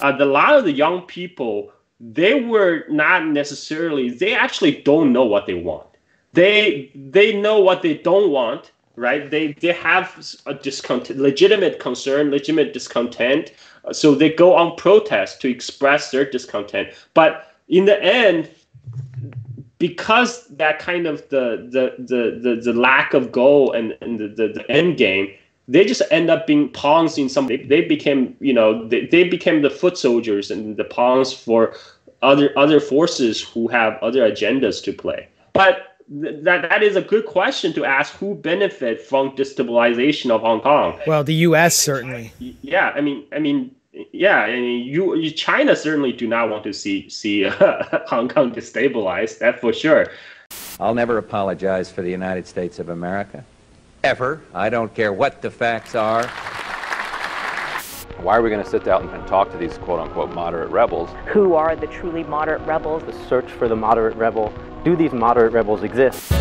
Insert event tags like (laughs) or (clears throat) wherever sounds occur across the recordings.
uh, the, a lot of the young people they were not necessarily they actually don't know what they want. They they know what they don't want right? They they have a discontent legitimate concern legitimate discontent. So they go on protest to express their discontent. But in the end because that kind of the the the the, the lack of goal and, and the, the, the end game they just end up being pawns in some they, they became you know they, they became the foot soldiers and the pawns for other other forces who have other agendas to play but th- that that is a good question to ask who benefit from destabilization of hong kong well the us certainly yeah i mean i mean yeah, I mean, you, you, China certainly do not want to see see uh, (laughs) Hong Kong destabilized. That for sure. I'll never apologize for the United States of America, ever. I don't care what the facts are. Why are we going to sit down and talk to these quote-unquote moderate rebels? Who are the truly moderate rebels? The search for the moderate rebel. Do these moderate rebels exist?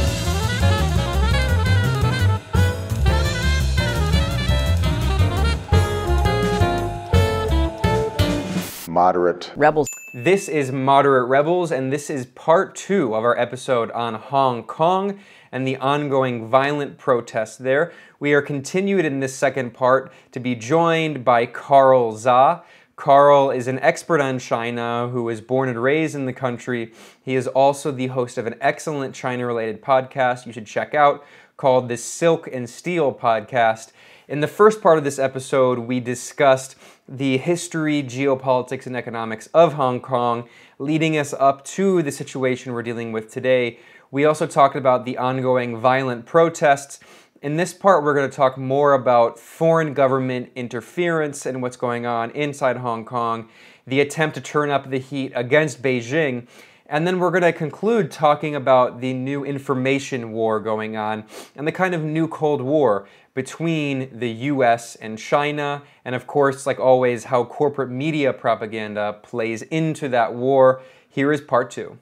moderate rebels. This is Moderate Rebels, and this is part two of our episode on Hong Kong and the ongoing violent protests there. We are continued in this second part to be joined by Carl Zha. Carl is an expert on China who was born and raised in the country. He is also the host of an excellent China related podcast you should check out called the Silk and Steel podcast. In the first part of this episode, we discussed the history, geopolitics, and economics of Hong Kong, leading us up to the situation we're dealing with today. We also talked about the ongoing violent protests. In this part, we're going to talk more about foreign government interference and what's going on inside Hong Kong, the attempt to turn up the heat against Beijing, and then we're going to conclude talking about the new information war going on and the kind of new Cold War between the US and China, and of course, like always, how corporate media propaganda plays into that war. Here is part two.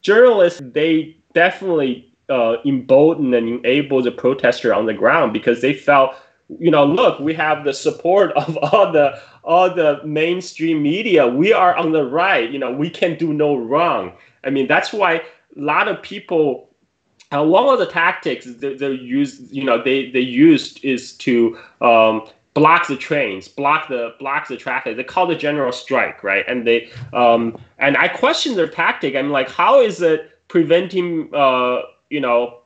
Journalists, they definitely uh, embolden and enable the protester on the ground because they felt you know look we have the support (laughs) of all the all the mainstream media we are on the right you know we can do no wrong i mean that's why a lot of people uh, one of the tactics they, they use, you know, they, they used is to um, block the trains, block the block the traffic. They call the general strike, right? And they um, and I question their tactic. I'm like, how is it preventing, uh, you know,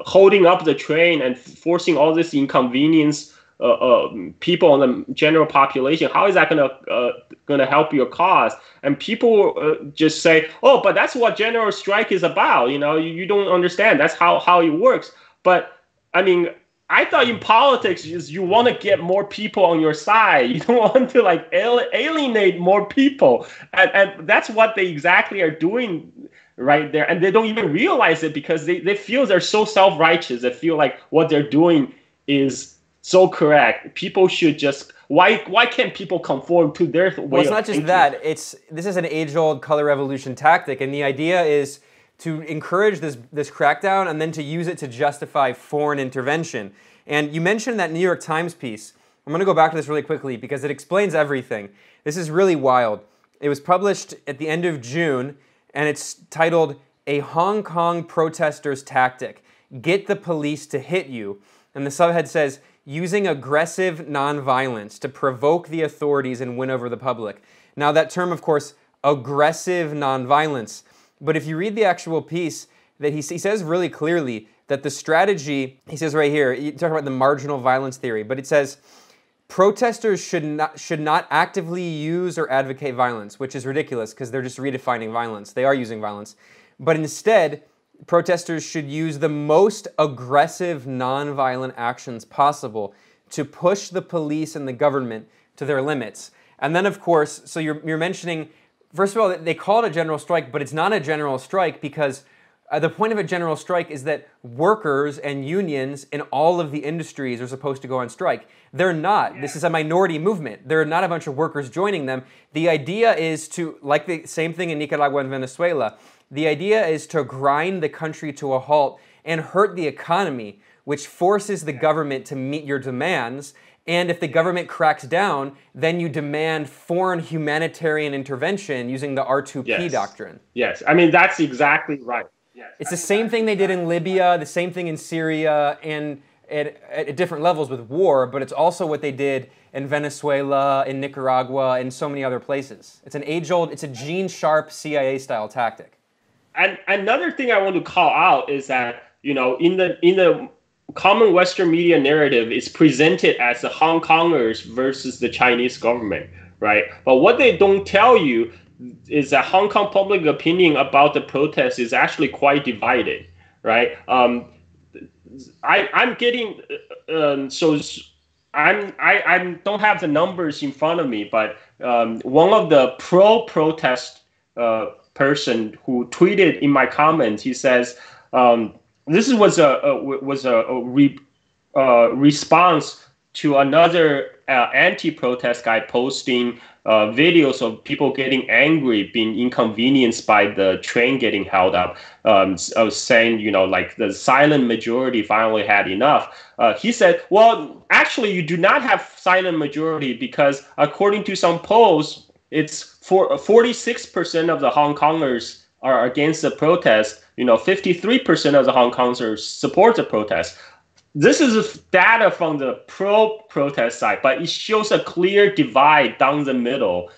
holding up the train and forcing all this inconvenience uh, uh, people on the general population. How is that gonna uh, gonna help your cause? And people uh, just say, "Oh, but that's what general strike is about." You know, you, you don't understand. That's how how it works. But I mean, I thought in politics is you want to get more people on your side. (laughs) You don't want to like alienate more people, and, and that's what they exactly are doing right there. And they don't even realize it because they, they feel they're so self righteous. They feel like what they're doing is so correct. People should just why why can't people conform to their way? Well, it's not just that. It's this is an age-old color revolution tactic, and the idea is to encourage this this crackdown and then to use it to justify foreign intervention. And you mentioned that New York Times piece. I'm going to go back to this really quickly because it explains everything. This is really wild. It was published at the end of June, and it's titled "A Hong Kong Protester's Tactic: Get the Police to Hit You." And the subhead says using aggressive nonviolence to provoke the authorities and win over the public. Now, that term, of course, aggressive nonviolence. But if you read the actual piece, that he, he says really clearly that the strategy, he says right here, you talk about the marginal violence theory, but it says protesters should not, should not actively use or advocate violence, which is ridiculous because they're just redefining violence. They are using violence. But instead, protesters should use the most aggressive nonviolent actions possible to push the police and the government to their limits. And then, of course, so you're, you're mentioning, first of all, they call it a general strike, but it's not a general strike because uh, the point of a general strike is that workers and unions in all of the industries are supposed to go on strike. They're not. This is a minority movement. There are not a bunch of workers joining them. The idea is to, like the same thing in Nicaragua and Venezuela, the idea is to grind the country to a halt and hurt the economy, which forces the government to meet your demands. And if the government cracks down, then you demand foreign humanitarian intervention using the R2P Yes. doctrine. Yes, I mean that's exactly right. Yes. It's the same thing they did in Libya, the same thing in Syria, and at, at different levels with war, but it's also what they did in Venezuela, in Nicaragua, and so many other places. It's an age old, it's a Gene Sharp CIA style tactic. And another thing I want to call out is that you know in the in the common Western media narrative, it's presented as the Hong Kongers versus the Chinese government, right? But what they don't tell you is that Hong Kong public opinion about the protest is actually quite divided, right? Um, I I'm getting uh, um, so I'm I I don't have the numbers in front of me, but um, one of the pro protest uh, person who tweeted in my comments, he says um, this was a, a was a, a re, uh, response to another uh, anti-protest guy posting uh, videos of people getting angry, being inconvenienced by the train getting held up, um, s- of saying, you know, like the silent majority finally had enough. Uh, he said, well, actually, you do not have silent majority because according to some polls, it's for 46% of the Hong Kongers are against the protest. You know, 53% of the Hong Kongers support the protest this is data from the pro-protest side, but it shows a clear divide down the middle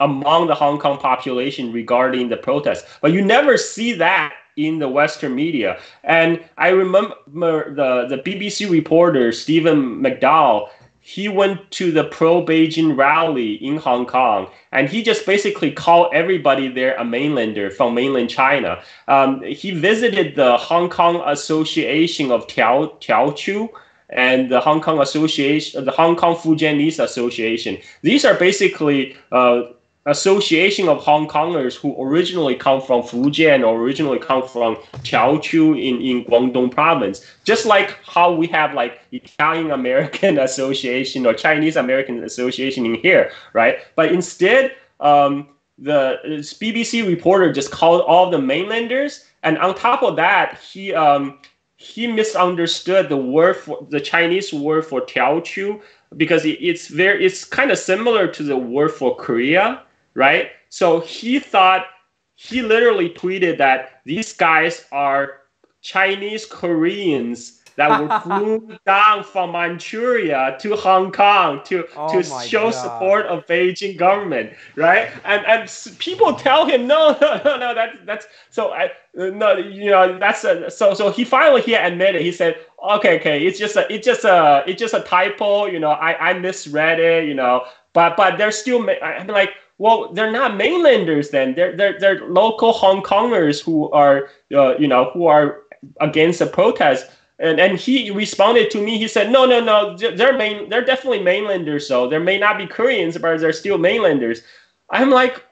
among the Hong Kong population regarding the protest. But you never see that in the Western media. And I remember the, the BBC reporter, Stephen McDonell, he went to the pro Beijing rally in Hong Kong, and he just basically called everybody there a mainlander from mainland China. Um, he visited the Hong Kong Association of Tiao Teochew and the Hong Kong Association, the Hong Kong Fujianese Association. These are basically uh, association of Hong Kongers who originally come from Fujian or originally come from Chaozhou in, in Guangdong province. Just like how we have like Italian American (laughs) Association or Chinese American Association in here, right? But instead, um, the BBC reporter just called all the mainlanders, and on top of that, he um, he misunderstood the word for the Chinese word for Teochew because it, it's very it's kind of similar to the word for Korea, right? So he thought he literally tweeted that these guys are Chinese Koreans that were (laughs) flown down from Manchuria to Hong Kong to Oh to show God. support of Beijing government, right? And and people tell him no, (laughs) no, no, no. That's that's so I no, you know that's a, so so he finally he admitted. He said, okay, okay, it's just a it's just a it's just a typo. You know, I I misread it. You know, but but they're still. I'm like. Well, they're not mainlanders then. They're they're, they're local Hong Kongers who are uh, you know who are against the protest. And and he responded to me. He said, "No, no, no. they're- main. They're definitely mainlanders. So there may not be Koreans, but they're still mainlanders." I'm like,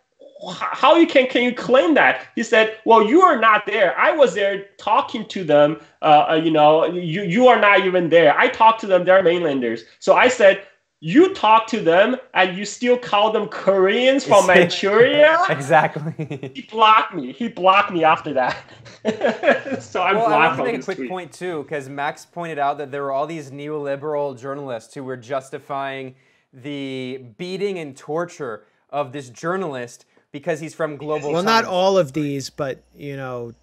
"How you can can you claim that?" He said, "Well, you are not there. I was there talking to them. Uh, uh, you know, you you are not even there. I talked to them. They're mainlanders. So I said." You talk to them and you still call them Koreans from Manchuria? (laughs) exactly. he blocked me. He blocked me after that. (laughs) so I'm well, I blocked want to make a quick tweet. point too, because Max pointed out that there were all these neoliberal journalists who were justifying the beating and torture of this journalist because he's from Global. Well, not all of these, but you know,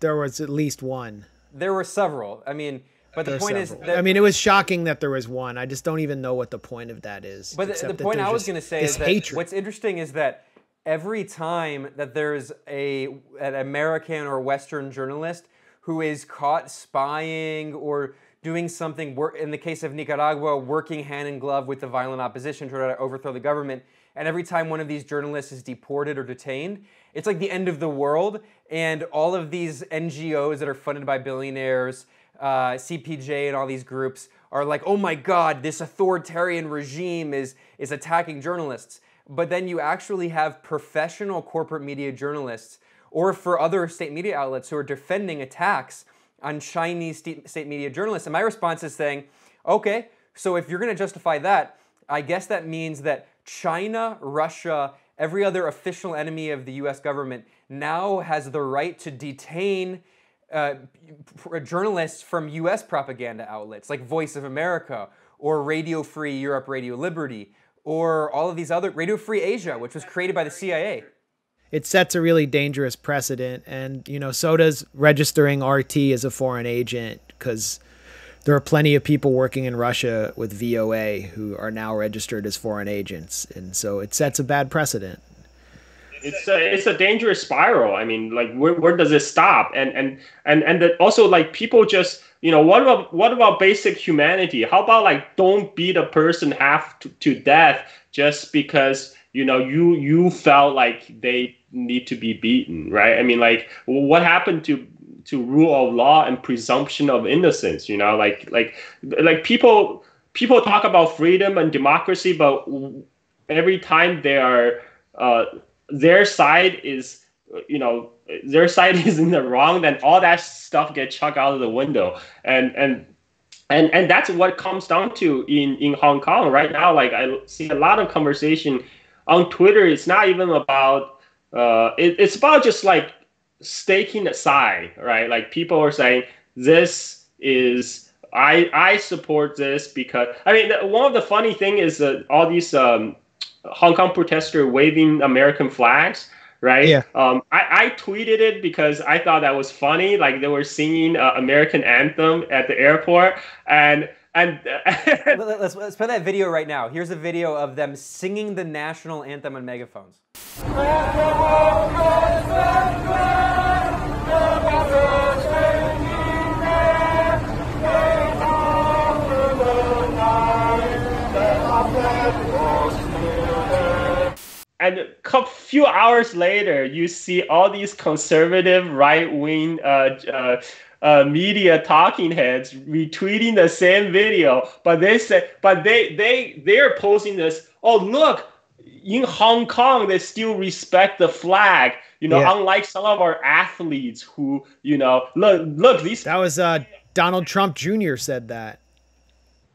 there was at least one. There were several. I mean, but the point is several. that I mean, it was shocking that there was one. I just don't even know what the point of that is. But the, the point I was going to say is that hatred. what's interesting is that every time that there's a an American or Western journalist who is caught spying or doing something, in the case of Nicaragua, working hand in glove with the violent opposition to try to overthrow the government, and every time one of these journalists is deported or detained, it's like the end of the world, and all of these NGOs that are funded by billionaires uh, CPJ and all these groups are like, oh my God, this authoritarian regime is is attacking journalists. But then you actually have professional corporate media journalists, or for other state media outlets who are defending attacks on Chinese state, state media journalists. And my response is saying, okay, so if you're going to justify that, I guess that means that China, Russia, every other official enemy of the US government now has the right to detain uh, journalists from US propaganda outlets like Voice of America or Radio Free Europe, Radio Liberty, or all of these other Radio Free Asia, which was created by the CIA. It sets a really dangerous precedent, and you know, so does registering RT as a foreign agent because there are plenty of people working in Russia with VOA who are now registered as foreign agents, and so it sets a bad precedent. It's a, it's a dangerous spiral. I mean, like where, where does it stop? And and and and the, also like people just you know what about what about basic humanity? How about like don't beat a person half to, to death just because you know you you felt like they need to be beaten, right? I mean, like what happened to to rule of law and presumption of innocence? You know, like like like people people talk about freedom and democracy, but every time they are uh, their side is you know their side (laughs) is in the wrong, then all that stuff gets chucked out of the window, and and and and that's what comes down to in in Hong Kong right now. Like I see a lot of conversation on Twitter. It's not even about uh, it, it's about just like staking aside, right? Like people are saying this is I I support this because I mean one of the funny thing is that all these um, Hong Kong protester waving American flags. Right. Yeah. Um, I, I tweeted it because I thought that was funny. Like they were singing uh, American anthem at the airport, and and (laughs) let's, let's play that video right now. Here's a video of them singing the national anthem on megaphones. And a few hours later, you see all these conservative right wing uh, uh, uh, media talking heads retweeting the same video, but they say, but they they they're posting this. Oh look, in Hong Kong, they still respect the flag. You know, Yeah. unlike some of our athletes who, you know, look look these. That was uh, Donald Trump Jr. said that.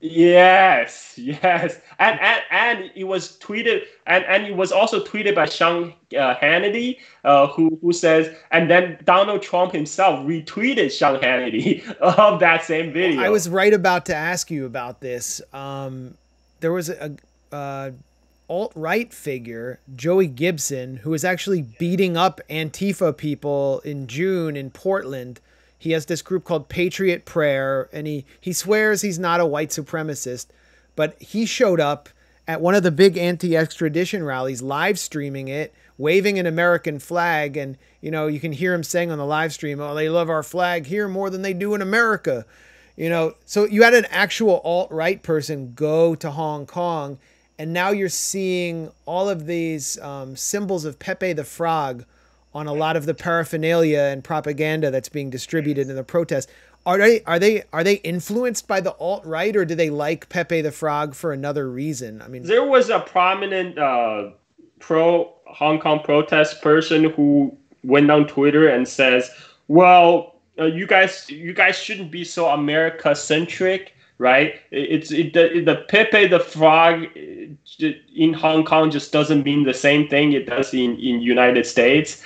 Yes, yes, and and and it was tweeted, and and it was also tweeted by Sean uh, Hannity, uh, who who says, and then Donald Trump himself retweeted Sean Hannity (laughs) of that same video. I was right about to ask you about this. Um, there was a, a alt right figure, Joey Gibson, who was actually beating up Antifa people in June in Portland. He has this group called Patriot Prayer, and he he swears he's not a white supremacist, but he showed up at one of the big anti-extradition rallies, live streaming it, waving an American flag, and you know you can hear him saying on the live stream, "Oh, they love our flag here more than they do in America." You know, so you had an actual alt right person go to Hong Kong, and now you're seeing all of these um, symbols of Pepe the Frog on a lot of the paraphernalia and propaganda that's being distributed in the protest. Are they are they are they influenced by the alt right, or do they like Pepe the Frog for another reason? I mean, there was a prominent uh, pro Hong Kong protest person who went on Twitter and says, "Well, uh, you guys, you guys shouldn't be so America centric." Right? It's it, the, the Pepe the Frog in Hong Kong just doesn't mean the same thing it does in in United States.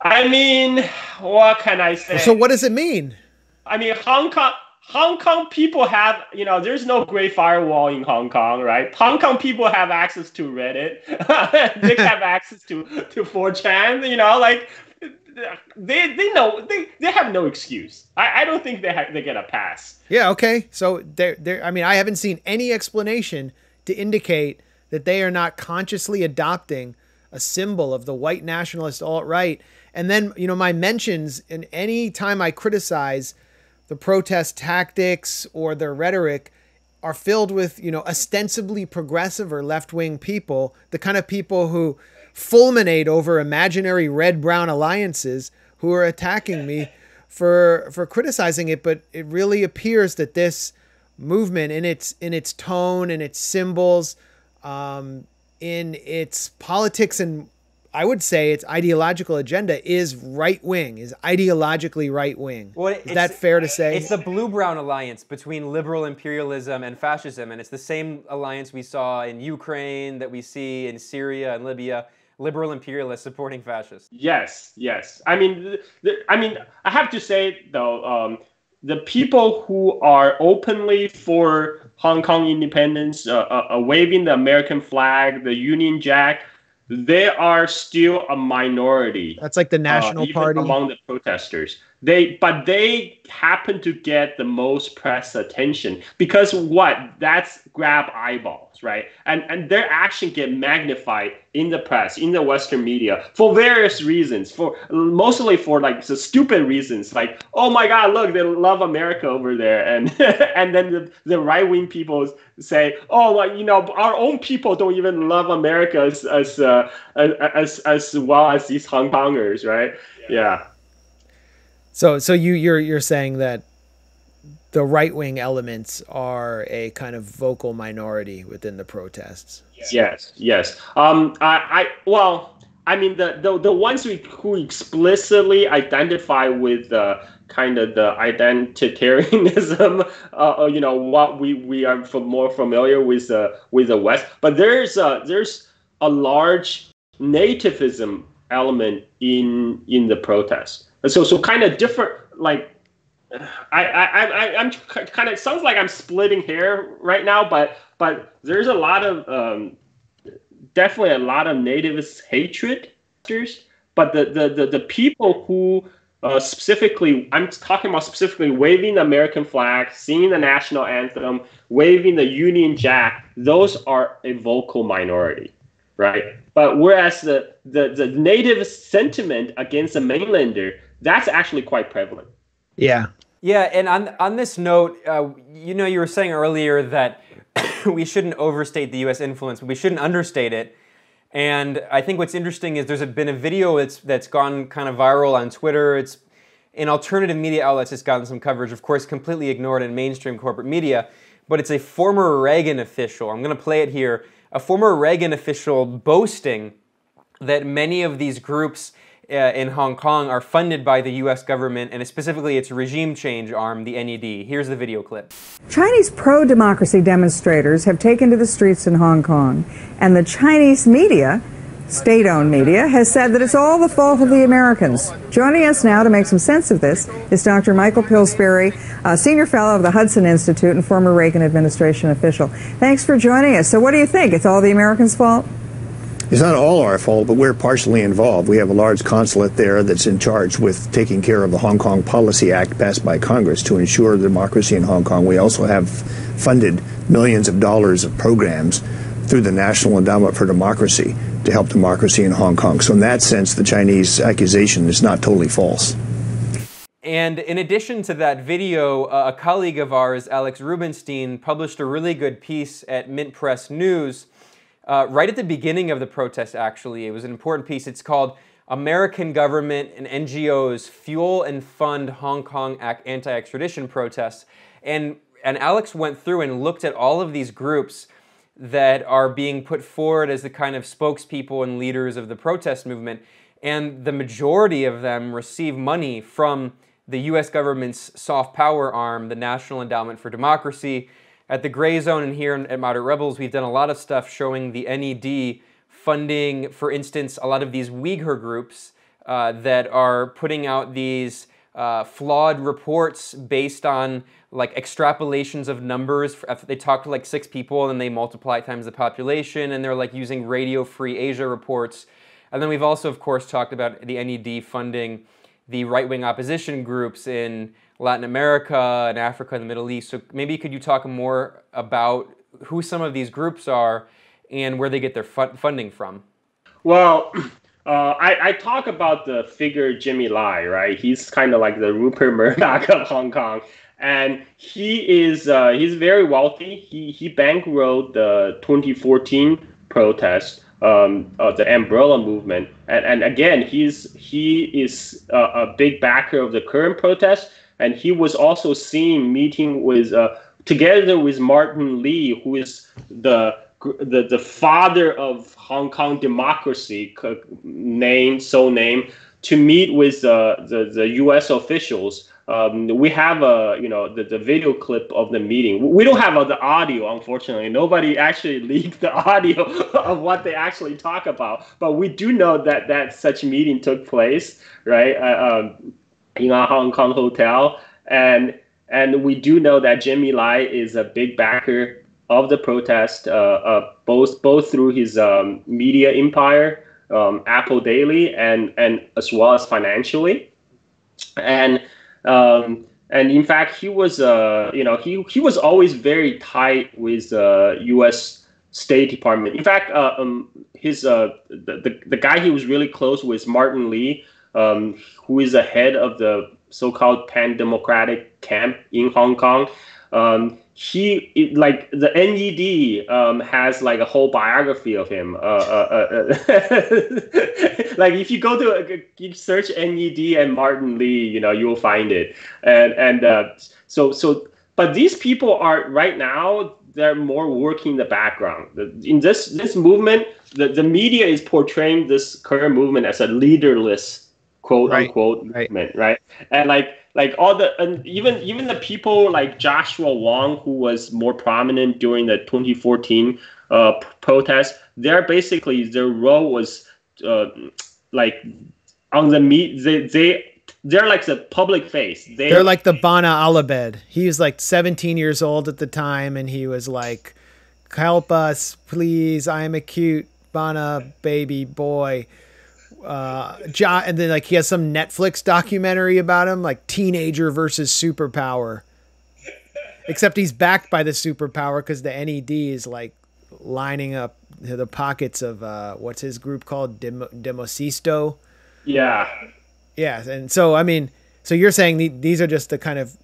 I mean, what can I say? so what does it mean? I mean, Hong Kong. Hong Kong people have, you know, there's no great firewall in Hong Kong, right? Hong Kong people have access to Reddit. (laughs) they have access to to 4chan, you know, like they they know they, they have no excuse. I, I don't think they have, they get a pass. Yeah, okay. So there there I mean, I haven't seen any explanation to indicate that they are not consciously adopting a symbol of the white nationalist alt right. And then, you know, my mentions in any time I criticize the protest tactics or their rhetoric are filled with, you know, ostensibly progressive or left-wing people, the kind of people who fulminate over imaginary red-brown alliances who are attacking me for for criticizing it, but it really appears that this movement in its in its tone and its symbols um, in its politics and I would say its ideological agenda is right wing, is ideologically right wing. Well, is that fair to say? It's the blue brown alliance between liberal imperialism and fascism, and it's the same alliance we saw in Ukraine that we see in Syria and Libya. Liberal imperialists supporting fascists. Yes, yes. I mean, the, the, I mean, I have to say though, um, the people who are openly for Hong Kong independence, uh, uh, uh, waving the American flag, the Union Jack, they are still a minority. That's like the National uh, Party among the protesters. They, but they happen to get the most press attention because what? That's grab eyeballs, right? And and their action get magnified in the press, in the Western media for various reasons. For mostly for like the stupid reasons, like oh my God, look, they love America over there, and (laughs) and then the, the right wing people say, oh, like you know, our own people don't even love America as as uh, as, as well as these Hong Kongers, right? yeah. yeah. So so you you're you're saying that the right wing elements are a kind of vocal minority within the protests. Yes, yes. Um, I, I well, I mean the the, the ones we, who explicitly identify with the kind of the identitarianism, (laughs) uh, you know, what we we are more familiar with uh, with the West. But there's uh, there's a large nativism element in in the protest so so kind of different like I, I, I, I'm kind of sounds like I'm splitting hair right now, but but there's a lot of um, definitely a lot of nativist hatred. But the, the, the, the people who uh, specifically, I'm talking about specifically waving the American flag, singing the national anthem, waving the Union Jack, those are a vocal minority, right? But whereas the, the, the native sentiment against the mainlander, that's actually quite prevalent. Yeah. Yeah, and on on this note, uh, you know, you were saying earlier that (coughs) we shouldn't overstate the U.S. influence, but we shouldn't understate it. And I think what's interesting is there's been a video that's that's gone kind of viral on Twitter. It's in alternative media outlets. It's gotten some coverage, of course, completely ignored in mainstream corporate media. But it's a former Reagan official. I'm going to play it here. A former Reagan official boasting that many of these groups Uh, in Hong Kong are funded by the US government and specifically its regime change arm, the NED. Here's the video clip. Chinese pro democracy demonstrators have taken to the streets in Hong Kong, and the Chinese media, state owned media, has said that it's all the fault of the Americans. Joining us now to make some sense of this is Dr. Michael Pillsbury, a senior fellow of the Hudson Institute and former Reagan administration official. Thanks for joining us. So, what do you think? It's all the Americans' fault? It's not all our fault, but we're partially involved. We have a large consulate there that's in charge with taking care of the Hong Kong Policy Act passed by Congress to ensure democracy in Hong Kong. We also have funded millions of dollars of programs through the National Endowment for Democracy to help democracy in Hong Kong. So, in that sense, the Chinese accusation is not totally false. And in addition to that video, uh, a colleague of ours, Alex Rubinstein, published a really good piece at Mint Press News uh, right at the beginning of the protest, actually. It was an important piece. It's called American Government and NGOs Fuel and Fund Hong Kong Anti Extradition Protests. And, and Alex went through and looked at all of these groups that are being put forward as the kind of spokespeople and leaders of the protest movement. And the majority of them receive money from the US government's soft power arm, the National Endowment for Democracy, at the Gray Zone and here at Moderate Rebels, we've done a lot of stuff showing the NED funding, for instance, a lot of these Uyghur groups uh, that are putting out these uh, flawed reports based on like extrapolations of numbers. They talk to like six people and then they multiply times the population, and they're like using Radio Free Asia reports. And then we've also, of course, talked about the NED funding the right wing opposition groups in Latin America and Africa and the Middle East. So maybe could you talk more about who some of these groups are and where they get their funding from? Well, (clears throat) uh, I, I, talk about the figure Jimmy Lai, right? He's kind of like the Rupert (laughs) Murdoch of Hong Kong. And he is uh, he's very wealthy. He he bankrolled the 2014 protest um, uh, the umbrella movement. And, and again, he's he is a, a, big backer of the current protest, and he was also seen meeting with uh, together with Martin Lee, who is the the, the father of Hong Kong democracy, named so named, to meet with uh, the the U.S. officials um, we have a you know the, the video clip of the meeting. We don't have uh, the audio, unfortunately. Nobody actually (laughs) leaked the audio (laughs) of what they actually talk about, but we do know that that such meeting took place, right, uh, um, in a Hong Kong hotel, and and we do know that Jimmy Lai is a big backer of the protest, uh, uh, both both through his um, media empire, um, Apple Daily, and and as well as financially, and um, and in fact he was uh, you know he he was always very tight with the U.S. State Department. In fact, uh, um, his uh, the, the the guy he was really close with Martin Lee, um, who is the head of the so-called pan-democratic camp in Hong Kong. Um, he like the NED um, has like a whole biography of him. Uh, uh, uh, (laughs) like if you go to you search NED and Martin Lee, you know you will find it. And and uh, so so, but these people are right now they're more working in the background. In this this movement, the, the media is portraying this current movement as a leaderless quote right. unquote right. movement, right? And like like all the and even even the people like Joshua Wong, who was more prominent during the 2014 uh, protest, they're basically their role was uh, like on the meet they they they're like the public face. They, are like the Bana Alabed. He was like 17 years old at the time, and he was like, "Help us, please! I am a cute Bana baby boy." Uh jo- and then like he has some Netflix documentary about him like teenager versus superpower. Except he's backed by the superpower because the NED is like lining up the pockets of uh what's his group called? Dem- Demosisto? Yeah. Yeah and so I mean so you're saying the- these are just the kind of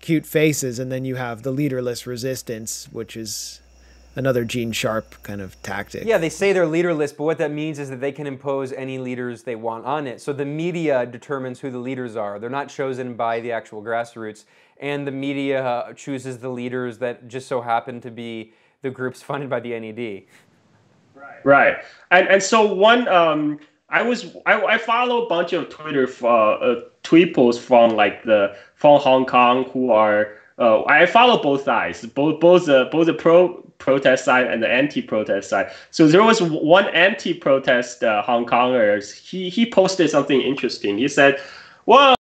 cute faces and then you have the leaderless resistance which is another Gene Sharp kind of tactic. Yeah, they say they're leaderless, but what that means is that they can impose any leaders they want on it. So the media determines who the leaders are. They're not chosen by the actual grassroots, and the media chooses the leaders that just so happen to be the groups (laughs) funded by the NED. Right. Right. And and so one um I was I, I follow a bunch of Twitter uh, uh, tweet posts from like the from Hong Kong who are uh, I follow both sides, both both the both the pro protest side and the anti-protest side. So there was one anti-protest uh, Hong Kongers. He he posted something interesting. He said, "Well,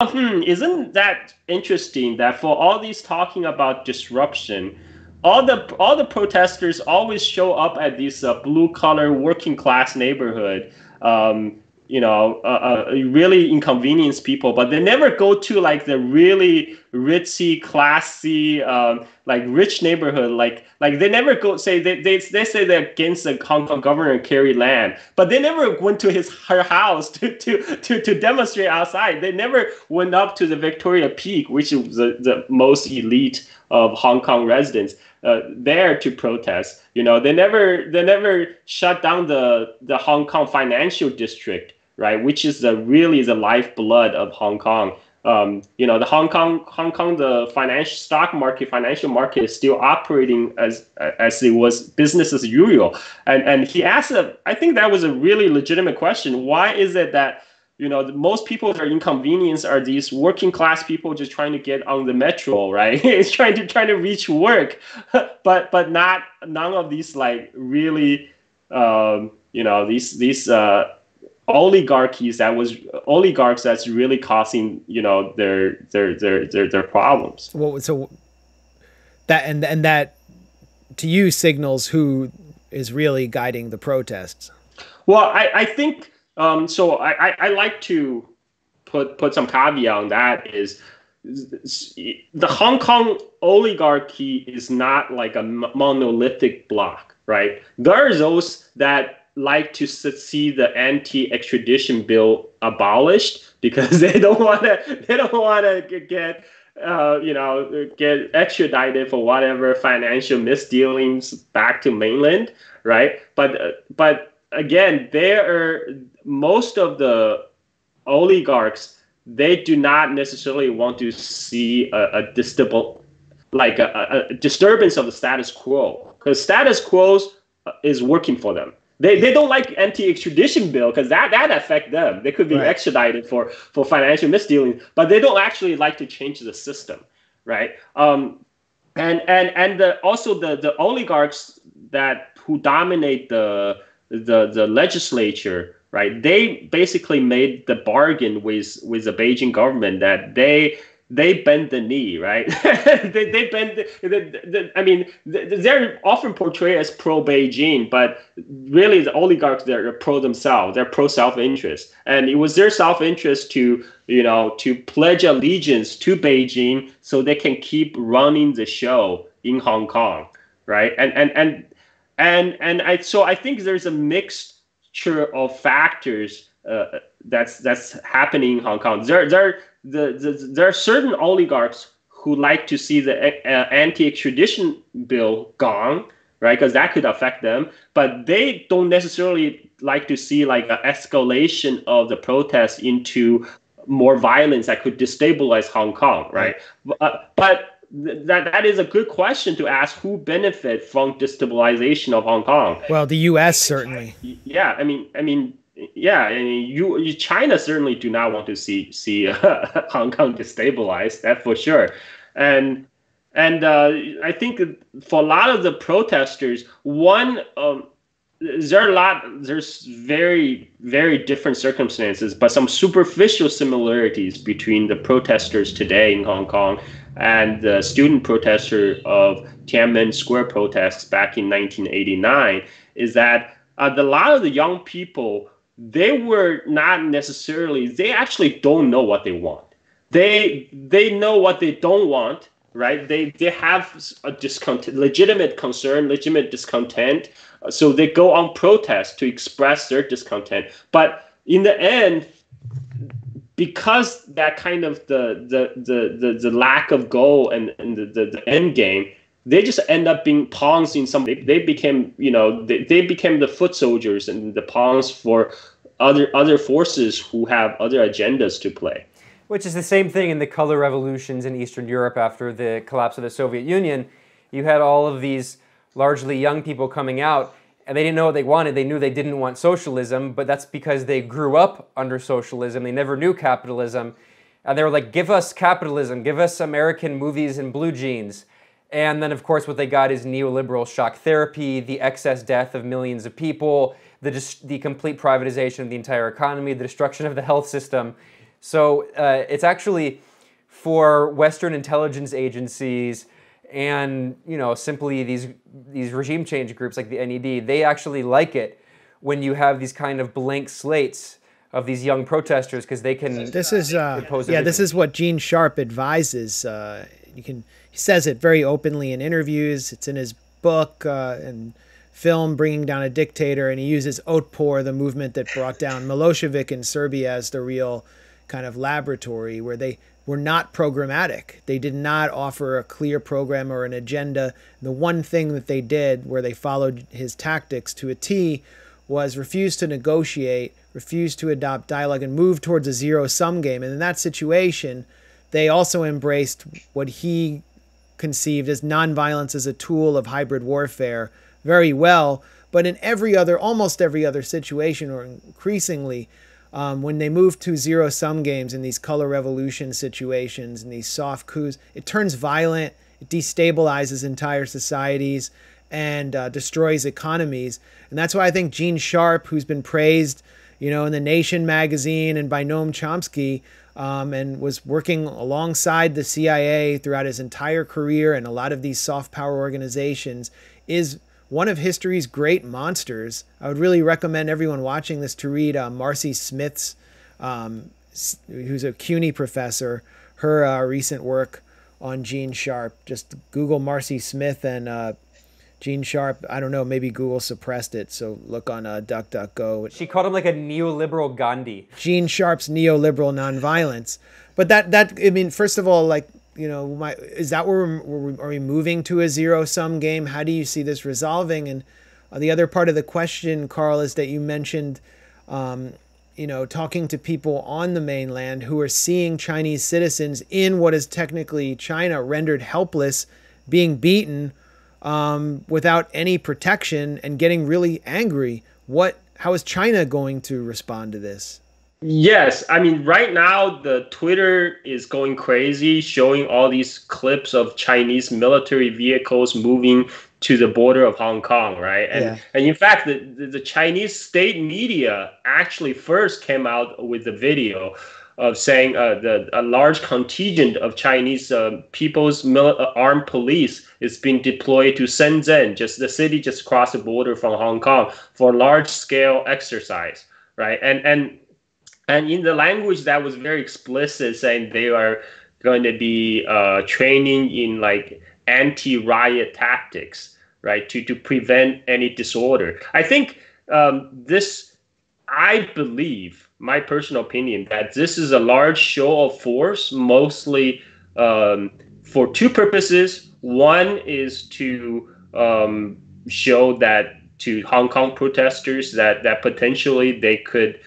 hmm, isn't that interesting that for all these talking about disruption?" All the all the protesters always show up at these uh, blue collar working class neighborhood um, you know, uh, uh, really inconvenience people, but they never go to like the really ritzy, classy, um, like rich neighborhood. Like, like they never go say they, they, they say they're against the Hong Kong governor Carrie Lam, but they never went to his her house (laughs) to, to, to, to demonstrate outside. They never went up to the Victoria Peak, which is the, the most elite of Hong Kong residents. Uh, there to protest. You know, they never they never shut down the the Hong Kong financial district right? Which is the really the lifeblood of Hong Kong. Um, you know, the Hong Kong, Hong Kong, the financial stock market, financial market is still operating as as it was business as usual. And and he asked, a, I think that was a really legitimate question. Why is it that you know, most people that are inconvenienced are these working class people just trying to get on the metro, right? (laughs) it's trying to trying to reach work, (laughs) but but not none of these like really, um, you know, these these uh, oligarchies that was oligarchs that's really causing you know their their their their, their problems. Well so that and and that to you signals who is really guiding the protests. Well i i think um so i i, I like to put put some caveat on that is the hong kong oligarchy is not like a monolithic block right? There are those that like to see the anti-extradition bill abolished because (laughs) they don't want to they don't want to get uh, you know get extradited for whatever financial misdealings back to mainland right? But uh, but again there are most of the oligarchs they do not necessarily want to see a, a like a, a disturbance of the status quo. Because status quo is working for them they, they don't like anti-extradition bill because that that affect them. They could be right. extradited for for financial misdealing, but they don't actually like to change the system, right? Um, and and and the, also the the oligarchs that who dominate the the the legislature, right? They basically made the bargain with with the Beijing government that they they bend the knee, right? (laughs) they, they bend. The, the, the, I mean, they're often portrayed as pro Beijing, but really the oligarchs they're pro themselves. They're pro self interest, and it was their self interest to you know to pledge allegiance to Beijing so they can keep running the show in Hong Kong, right? And and and and and I so I think there's a mixture of factors uh, that's that's happening in Hong Kong. There there the, the there are certain oligarchs who like to see the uh, anti-extradition bill gone, right? Because that could affect them, but they don't necessarily like to see like an escalation of the protests into more violence that could destabilize Hong Kong, right? right. Uh, but that that is a good question to ask who benefit from destabilization of Hong Kong. Well, the US certainly. Yeah, I mean I mean yeah, mean, you China certainly do not want to see see uh, (laughs) Hong Kong destabilized. That for sure, and and uh, I think for a lot of the protesters, one um, there are a lot. There's very very different circumstances, but some superficial similarities between the protesters today in Hong Kong and the student protester of Tiananmen Square protests back in 1989 is that uh, the, a lot of the young people they were not necessarily they actually don't know what they want. They they know what they don't want right? They they have a discontent legitimate concern legitimate discontent. Uh, so they go on protest to express their discontent. But in the end because that kind of the the the the, the lack of goal and, and the, the, the end game they just end up being pawns in some they, they became you know they, they became the foot soldiers and the pawns for other other forces who have other agendas to play. Which is the same thing in the color revolutions in eastern europe after the collapse of the soviet union. You had all of these largely young people coming out and they didn't know what they wanted. They knew they didn't want socialism but that's because they grew up under socialism. They never knew capitalism. And they were like give us capitalism. Give us american movies and blue jeans and then, of course, what they got is neoliberal shock therapy, the excess death of millions of people, the, the complete privatization of the entire economy, the destruction of the health system. So uh, it's actually for Western intelligence agencies and you know simply these these regime change groups like the NED, they actually like it when you have these kind of blank slates of these young protesters because they can. This is uh, yeah. This is what Gene Sharp advises. Uh, you can he says it very openly in interviews. It's in his book uh, and film, Bringing Down a Dictator, and he uses Otpor, the movement that brought down Milosevic in Serbia, as the real kind of laboratory where they were not programmatic. They did not offer a clear program or an agenda. The one thing that they did, where they followed his tactics to a T, was refuse to negotiate, refuse to adopt dialogue, and move towards a zero sum game. And in that situation, they also embraced what he conceived as nonviolence as a tool of hybrid warfare very well. But in every other, almost every other situation, or increasingly, um, when they move to zero sum games in these color revolution situations and these soft coups, it turns violent, it destabilizes entire societies, and uh, destroys economies. And that's why I think Gene Sharp, who's been praised, you know, in the Nation magazine and by Noam Chomsky, um, and was working alongside the CIA throughout his entire career and a lot of these soft power organizations, is one of history's great monsters. I would really recommend everyone watching this to read uh, Marcie Smith's, um, who's a CUNY professor, her uh, recent work on Gene Sharp. Just Google Marcie Smith and uh, Gene Sharp, I don't know, maybe Google suppressed it, so look on uh, DuckDuckGo. She called him like a neoliberal Gandhi. Gene Sharp's neoliberal nonviolence. But that, that I mean, first of all, like, you know, my, is that where we're, are we moving to a zero sum game? How do you see this resolving? And uh, the other part of the question, Carl, is that you mentioned, um, you know, talking to people on the mainland who are seeing Chinese citizens in what is technically China rendered helpless, being beaten um, without any protection and getting really angry. What? How is China going to respond to this? Yes, I mean right now the Twitter is going crazy, showing all these clips of Chinese military vehicles moving to the border of Hong Kong, right? And yeah. and in fact, the, the Chinese state media actually first came out with the video of saying uh, the a large contingent of Chinese uh, People's Mil- uh, Armed Police is being deployed to Shenzhen, just the city just across the border from Hong Kong, for large scale exercise, right? And and and in the language that was very explicit, saying they are going to be uh, training in like anti-riot tactics, right, to to prevent any disorder. I think um, this, I believe my personal opinion that this is a large show of force, mostly um, for two purposes. One is to um, show that to Hong Kong protesters that that potentially they could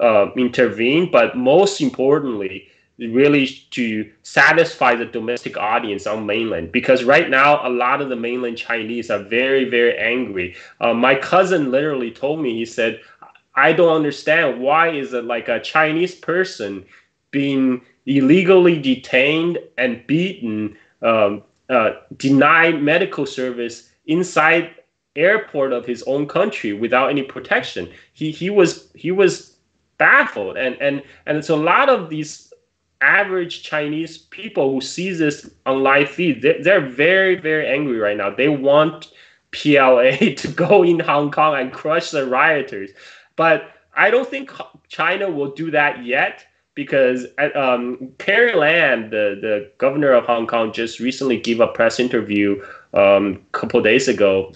uh, intervene, but most importantly, really to satisfy the domestic audience on mainland because right now a lot of the mainland chinese are very very angry uh, my cousin literally told me he said I don't understand why is it like a Chinese person being illegally detained and beaten, um, uh, denied medical service inside airport of his own country without any protection. He he was he was baffled, and and and it's a lot of these average Chinese people who see this on live feed. They're, they're very very angry right now. They want PLA (laughs) to go in Hong Kong and crush the rioters. But I don't think China will do that yet because um, Carrie Lam, the, the governor of Hong Kong, just recently gave a press interview um, a couple days ago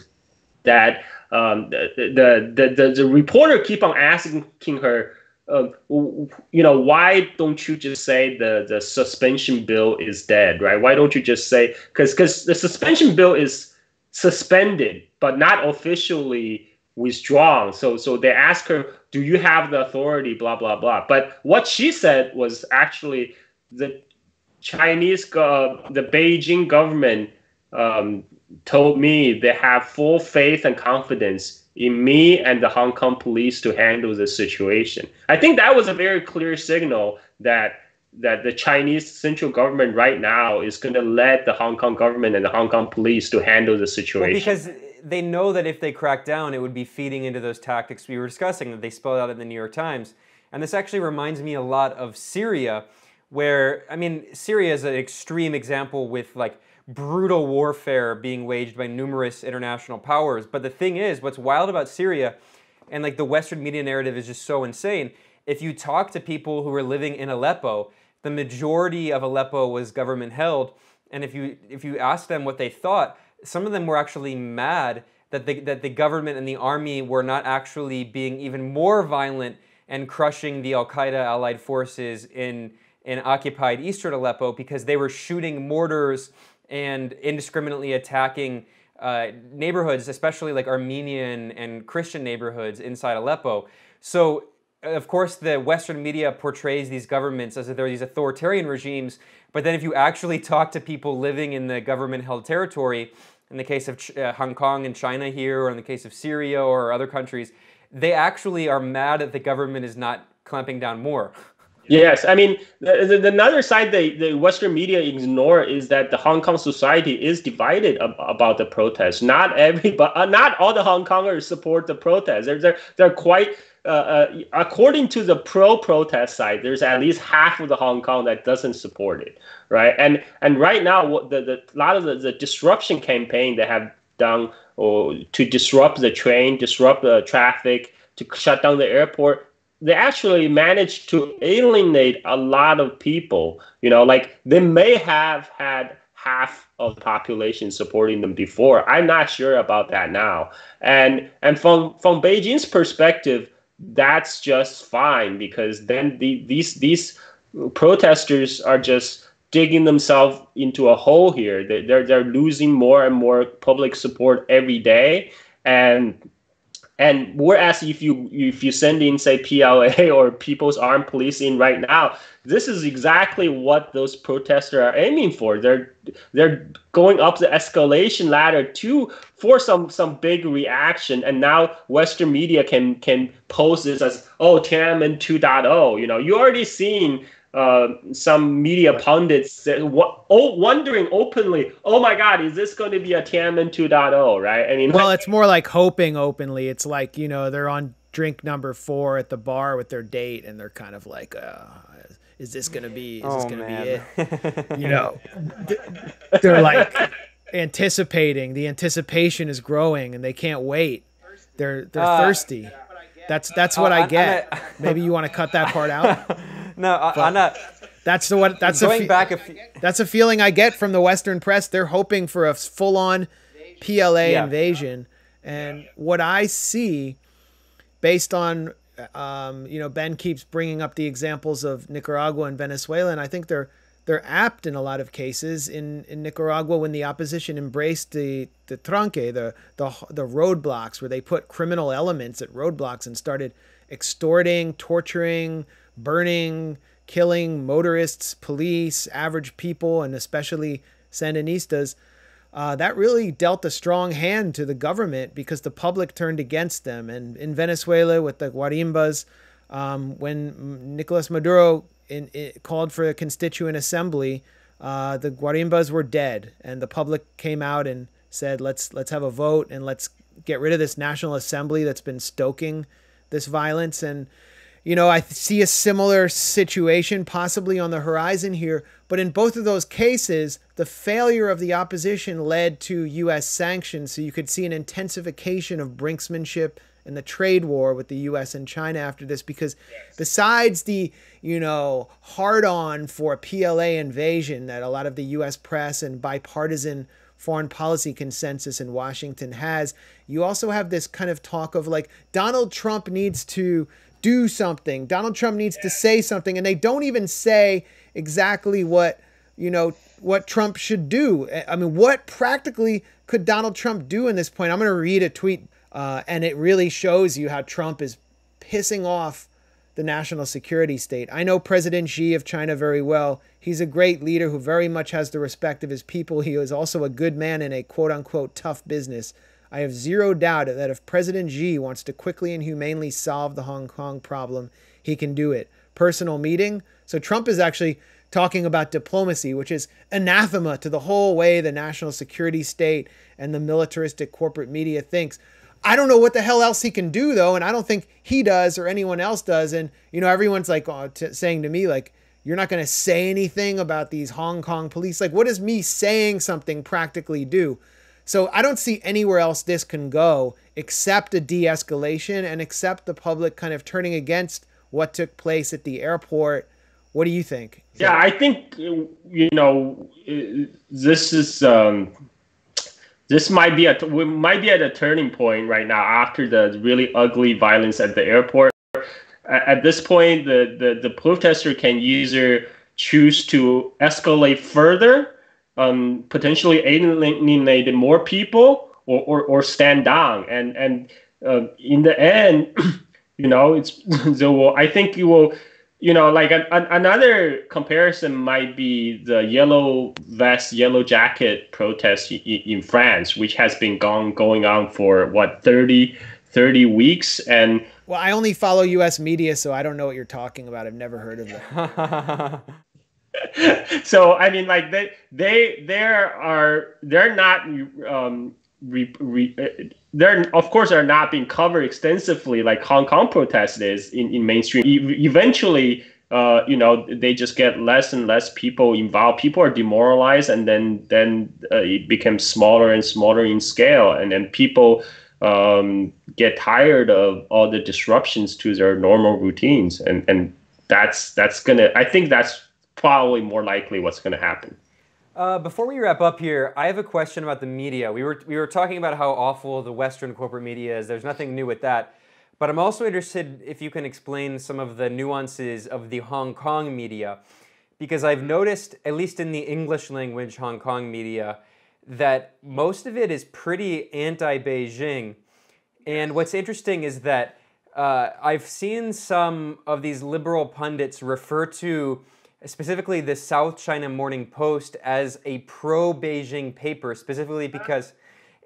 that um, the, the, the, the, reporter keep on asking her, uh, you know, why don't you just say the, the suspension bill is dead, right? Why don't you just say, because the suspension bill is suspended, but not officially withdrawn. So so they ask her, "Do you have the authority?" Blah blah blah. But what she said was actually the Chinese, uh, the Beijing government um, told me they have full faith and confidence in me and the Hong Kong police to handle the situation. I think that was a very clear signal that that the Chinese central government right now is going to let the Hong Kong government and the Hong Kong police to handle the situation. Well, because they know that if they crack down, it would be feeding into those tactics we were discussing that they spelled out in the New York Times. And this actually reminds me a lot of Syria, where, I mean, Syria is an extreme example with like brutal warfare being waged by numerous international powers. But the thing is, what's wild about Syria, and like the Western media narrative is just so insane. If you talk to people who were living in Aleppo, the majority of Aleppo was government held. And if you if you ask them what they thought, some of them were actually mad that the, that the government and the army were not actually being even more violent and crushing the Al Qaeda allied forces in, in occupied eastern Aleppo because they were shooting mortars and indiscriminately attacking uh, neighborhoods, especially like Armenian and Christian neighborhoods inside Aleppo. So, of course, the Western media portrays these governments as if they're these authoritarian regimes but then if you actually talk to people living in the government held territory, in the case of uh, Hong Kong and China here, or in the case of Syria or other countries, they actually are mad that the government is not clamping down more. Yes, I mean the, the, another side that the Western media ignore is that the Hong Kong society is divided ab- about the protest. Not everybody, uh, not all the Hong Kongers support the protest. They're they're, they're quite uh, uh, according to the pro-protest side, there's at least half of the Hong Kong that doesn't support it, right? And and right now, what the, the a lot of the, the disruption campaign they have done or to disrupt the train, disrupt the traffic, to shut down the airport, they actually managed to alienate a lot of people. You know, like they may have had half of the population supporting them before. I'm not sure about that now. And and from from Beijing's perspective that's just fine because then the, these these protesters are just digging themselves into a hole here. They're they're losing more and more public support every day, and and whereas if you if you send in say PLA (laughs) or People's Armed Police in right now, this is exactly what those protesters are aiming for. They're they're going up the escalation ladder to for some some big reaction. And now Western media can can pose this as oh Tiananmen 2.0. You know, you already seen uh, some media pundits oh, wondering openly, oh my God, is this going to be a Tiananmen 2.0, right? I mean, well, it's more like hoping openly. It's like, you know, they're on drink number four at the bar with their date and they're kind of like, uh, is this going to be? Is oh, this going to be it? (laughs) You know, they're like anticipating. The anticipation is growing, and they can't wait. They're they're uh, thirsty. That's that's what I get. A, Maybe you want to cut that part out. (laughs) no, I, am not. That's the what. That's going a fe- back. A few, that's a feeling I get from the Western press. They're hoping for a full-on PLA yeah. invasion, and what I see, based on, um, you know, Ben keeps bringing up the examples of Nicaragua and Venezuela, and I think they're they're apt in a lot of cases. In, in Nicaragua, when the opposition embraced the, the tranque, the, the, the roadblocks, where they put criminal elements at roadblocks and started extorting, torturing, burning, killing motorists, police, average people, and especially Sandinistas, uh, that really dealt a strong hand to the government because the public turned against them. And in Venezuela, with the Guarimbas, um, when Nicolas Maduro in, called for a constituent assembly, uh, the Guarimbas were dead, and the public came out and said, "Let's let's have a vote and let's get rid of this national assembly that's been stoking this violence." And you know, I see a similar situation possibly on the horizon here, but in both of those cases, the failure of the opposition led to U.S. sanctions. So you could see an intensification of brinksmanship and the trade war with the U.S. and China after this, because besides the you know hard on for PLA invasion that a lot of the U.S. press and bipartisan foreign policy consensus in Washington has, you also have this kind of talk of like Donald Trump needs to do something. Donald Trump needs to say something, and they don't even say exactly what you know what Trump should do. I mean, what practically could Donald Trump do in this point? I'm going to read a tweet uh, and it really shows you how Trump is pissing off the national security state. I know President Xi of China very well. He's a great leader who very much has the respect of his people. He is also a good man in a quote unquote tough business. I have zero doubt that if President Xi wants to quickly and humanely solve the Hong Kong problem, he can do it. Personal meeting. So Trump is actually talking about diplomacy, which is anathema to the whole way the national security state and the militaristic corporate media thinks. I don't know what the hell else he can do though, and I don't think he does or anyone else does. And you know, everyone's like uh, t- saying to me like, "You're not going to say anything about these Hong Kong police." Like, what does me saying something practically do? So I don't see anywhere else this can go except a de-escalation and except the public kind of turning against what took place at the airport. What do you think? Yeah, I think you know this is. Um this might be a we might be at a turning point right now after the really ugly violence at the airport. At this point, the the, the protester can either choose to escalate further, um, potentially alienate more people, or, or, or stand down. And and uh, in the end, (clears throat) you know, it's (laughs) so I think you will you know, like an, an, another comparison might be the yellow vest, yellow jacket protest in, in France, which has been gone, going on for what 30, 30 weeks. And well, I only follow U.S. media, so I don't know what you're talking about. I've never heard of it. (laughs) (laughs) so I mean, like they they there are they're not um, re, re, they're of course are not being covered extensively like Hong Kong protest is in, in mainstream. E- eventually, uh, you know, they just get less and less people involved. People are demoralized, and then then uh, it becomes smaller and smaller in scale, and then people um, get tired of all the disruptions to their normal routines, and and that's that's gonna. I think that's probably more likely what's gonna happen. Uh, before we wrap up here, I have a question about the media. We were, we were talking about how awful the Western corporate media is. There's nothing new with that. But I'm also interested if you can explain some of the nuances of the Hong Kong media. Because I've noticed, at least in the English language Hong Kong media, that most of it is pretty anti Beijing. And what's interesting is that uh, I've seen some of these liberal pundits refer to specifically the South China Morning Post as a pro-Beijing paper, specifically uh-huh. because,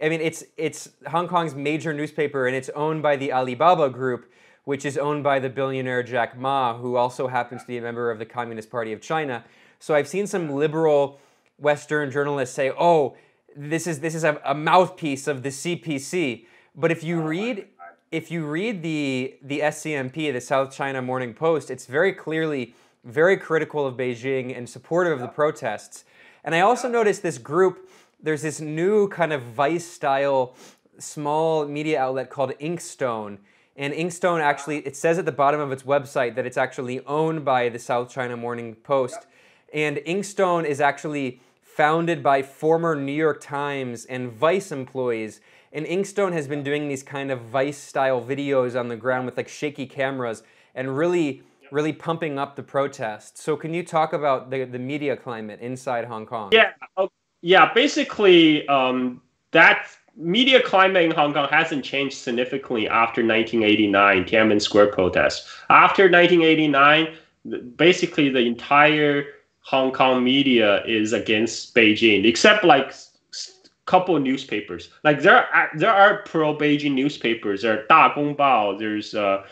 I mean, it's it's Hong Kong's major newspaper and it's owned by the Alibaba Group, which is owned by the billionaire Jack Ma, who also happens to be a member of the Communist Party of China. So I've seen some liberal Western journalists say, "Oh, this is this is a, a mouthpiece of the CPC." But if you oh read if you read the the SCMP, the South China Morning Post, it's very clearly very critical of Beijing and supportive of the protests. And I also noticed this group, there's this new kind of Vice style small media outlet called Inkstone. And Inkstone actually, it says at the bottom of its website that it's actually owned by the South China Morning Post. And Inkstone is actually founded by former New York Times and Vice employees. And Inkstone has been doing these kind of Vice style videos on the ground with like shaky cameras and really, really pumping up the protests. So, can you talk about the, the media climate inside Hong Kong? Yeah. Oh, yeah. Basically, um, that media climate in Hong Kong hasn't changed significantly after 1989 Tiananmen Square protests. After 1989, basically the entire Hong Kong media is against Beijing, except like a couple newspapers. Like there are there are pro Beijing newspapers. There are Da Gong Bao. There's uh,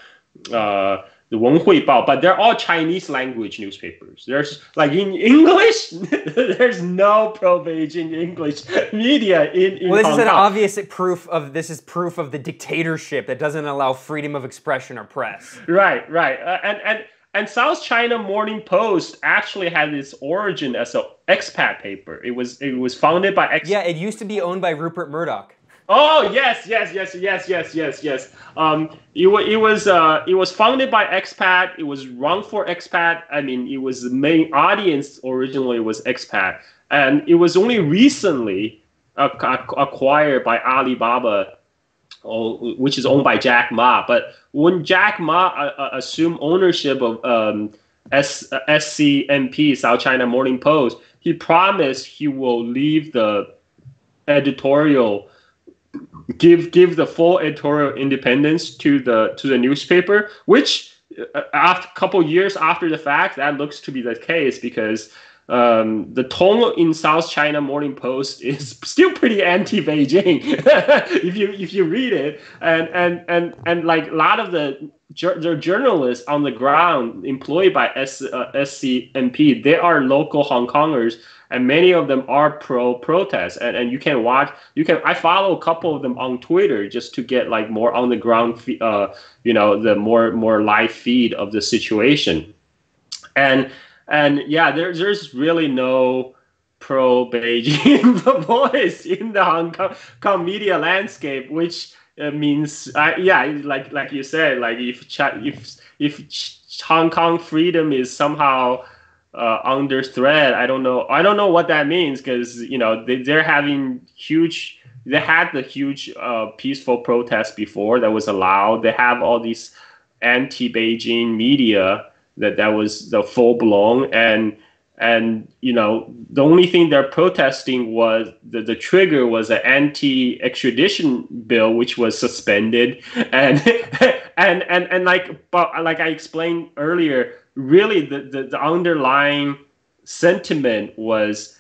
uh, the Bao, but they're all Chinese language newspapers. There's like in English, (laughs) there's no pro Beijing English media in, in Well, this Hong is an Kong. obvious proof of this is proof of the dictatorship that doesn't allow freedom of expression or press. Right, right, uh, and and and South China Morning Post actually had its origin as an expat paper. It was it was founded by ex. Yeah, it used to be owned by Rupert Murdoch. Oh yes, yes, yes, yes, yes, yes, yes. Um, it, it was uh, it was founded by expat. It was run for expat. I mean, it was the main audience originally was expat, and it was only recently ac- ac- acquired by Alibaba, which is owned by Jack Ma. But when Jack Ma uh, uh, assumed ownership of um, S- uh, SCMP, South China Morning Post, he promised he will leave the editorial give give the full editorial independence to the to the newspaper which uh, after a couple years after the fact that looks to be the case because um, the tone in South China Morning Post (laughs) is still pretty anti-Beijing (laughs) if you if you read it. And and and and like a lot of the the journalists on the ground employed by S, uh, SCMP they are local Hong Kongers and many of them are pro protest and, and you can watch you can i follow a couple of them on twitter just to get like more on the ground uh, you know the more more live feed of the situation. And and yeah there's there's really no pro beijing voice (laughs) in the hong kong, Kong media landscape which uh, means uh, yeah like like you said like if if if hong kong freedom is somehow uh, under threat. I don't know. I don't know what that means because you know they, they're having huge. They had the huge uh, peaceful protest before that was allowed. They have all these anti-Beijing media that that was the full blown. And and you know the only thing they're protesting was the, the trigger was an anti-extradition bill which was suspended. And (laughs) and and and like but like I explained earlier really the, the, the underlying sentiment was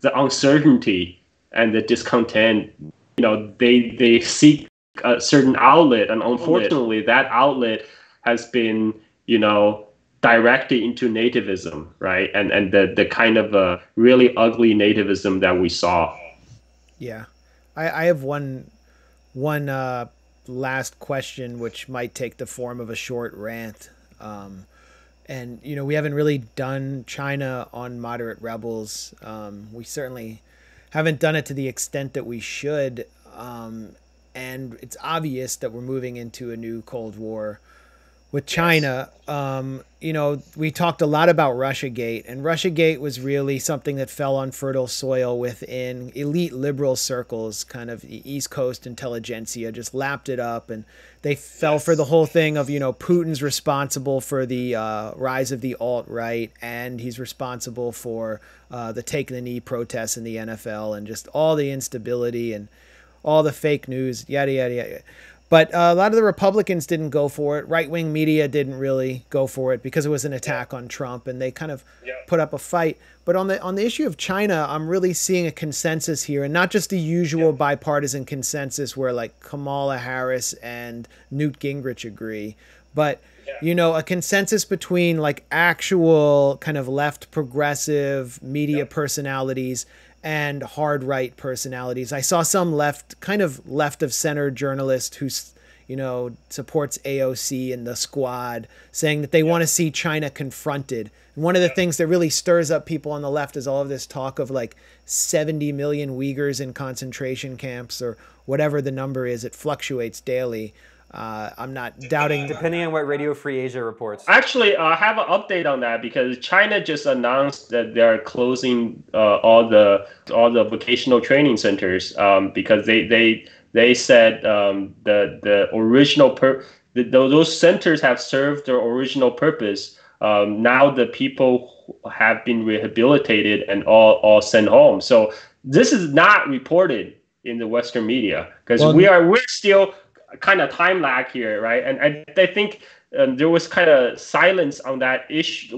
the uncertainty and the discontent. You know they they seek a certain outlet and unfortunately that outlet has been you know directed into nativism right and and the the kind of uh, really ugly nativism that we saw Yeah, I, I have one one uh, last question, which might take the form of a short rant. Um, and you know, we haven't really done China on moderate rebels. Um, we certainly haven't done it to the extent that we should. Um, and it's obvious that we're moving into a new Cold War with China, um, you know, we talked a lot about Russiagate, and Russiagate was really something that fell on fertile soil within elite liberal circles, kind of the East Coast intelligentsia, just lapped it up, and they fell for the whole thing of, you know, Putin's responsible for the uh, rise of the alt right, and he's responsible for uh, the take the knee protests in the NFL, and just all the instability and all the fake news, yada yada yada. But uh, a lot of the Republicans didn't go for it. Right wing media didn't really go for it because it was an attack on Trump, and they kind of put up a fight. But on the on the issue of China, I'm really seeing a consensus here, and not just the usual bipartisan consensus where like Kamala Harris and Newt Gingrich agree, but you know a consensus between like actual kind of left progressive media personalities and hard right personalities. I saw some left, kind of left of center journalist who's, you know, supports AOC and the squad, saying that they want to see China confronted. And one of the things that really stirs up people on the left is all of this talk of like 70 million Uyghurs in concentration camps or whatever the number is. It fluctuates daily. Uh, I'm not doubting. Depending on what Radio Free Asia reports. Actually, I have an update on that because China just announced that they're closing uh, all the all the vocational training centers um, because they they they said um, the the original per the, those centers have served their original purpose. Um, now the people have been rehabilitated and all all sent home. So this is not reported in the Western media because well, we are we're still kind of time lag here, right? And, I think um, there was kind of silence on that issue,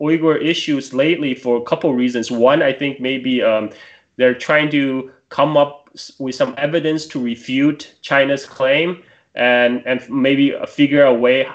Uyghur issues lately for a couple reasons. One, I think maybe um, they're trying to come up with some evidence to refute China's claim, and and maybe figure a way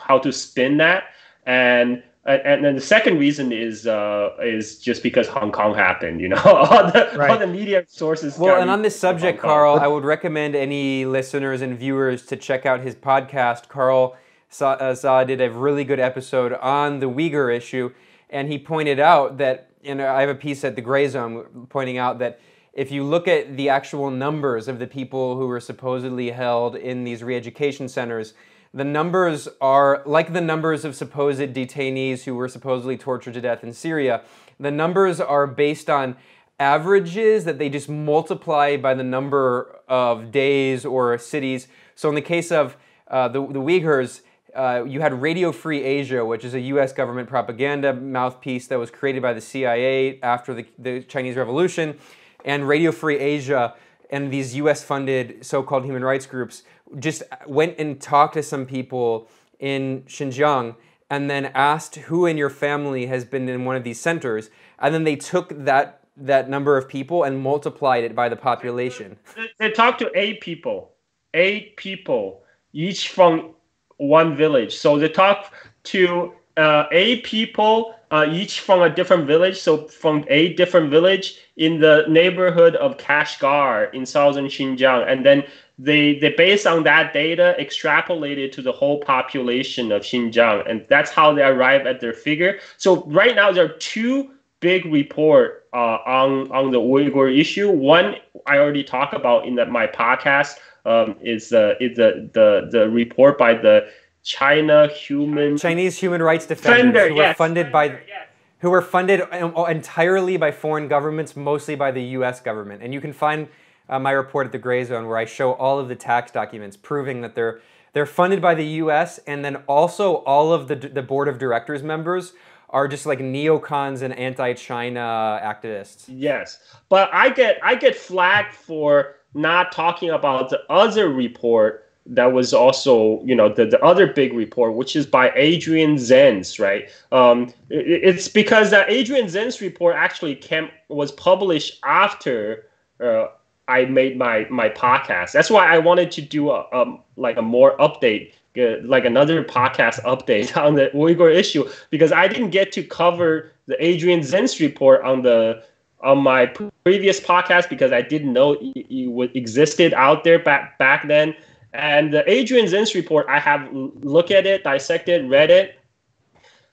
how to spin that. And and then the second reason is uh, is just because Hong Kong happened. You know, (laughs) all the right. all the media sources. Well, and on this subject, Carl, I would recommend any listeners and viewers to check out his podcast. Carl Zha did a really good episode on the Uyghur issue, and he pointed out that. You know, I have a piece at the Grayzone pointing out that if you look at the actual numbers of the people who were supposedly held in these re-education centers the numbers are like the numbers of supposed detainees who were supposedly tortured to death in Syria. The numbers are based on averages that they just multiply by the number of days or cities. So in the case of uh, the, the Uyghurs, uh, you had Radio Free Asia, which is a US government propaganda mouthpiece that was created by the CIA after the, the Chinese Revolution, and Radio Free Asia and these US funded so called human rights groups just went and talked to some people in Xinjiang and then asked who in your family has been in one of these centers. And then they took that that number of people and multiplied it by the population. They, talked to eight people eight people each from one village. So they talked to uh, eight people uh, each from a different village. So from eight different village in the neighborhood of kashgar in southern xinjiang. And then they they based on that data extrapolated to the whole population of Xinjiang, and that's how they arrive at their figure. So right now there are two big report uh, on on the Uyghur issue. One I already talked about in the, my podcast um, is uh, is the, the the report by the China Human Chinese Human Rights Defenders Defender, who yes. were funded by. Yes. Who were funded um, entirely by foreign governments, mostly by the U.S. government, and you can find uh, my report at the Grayzone where I show all of the tax documents proving that they're they're funded by the U.S. and then also all of the the board of directors members are just like neocons and anti-China activists. Yes, but I get I get flagged for not talking about the other report that was also you know the, the other big report which is by adrian zenz right um, it, it's because that adrian zenz report actually came was published after uh, I made my my podcast. That's why I wanted to do a um, like a more update, uh, like another podcast update (laughs) on the Uyghur issue because I didn't get to cover the Adrian Zenz report on the on my previous podcast because I didn't know it, it existed out there back back then. And the Adrian Zenz report, I have looked at it, dissected, read it,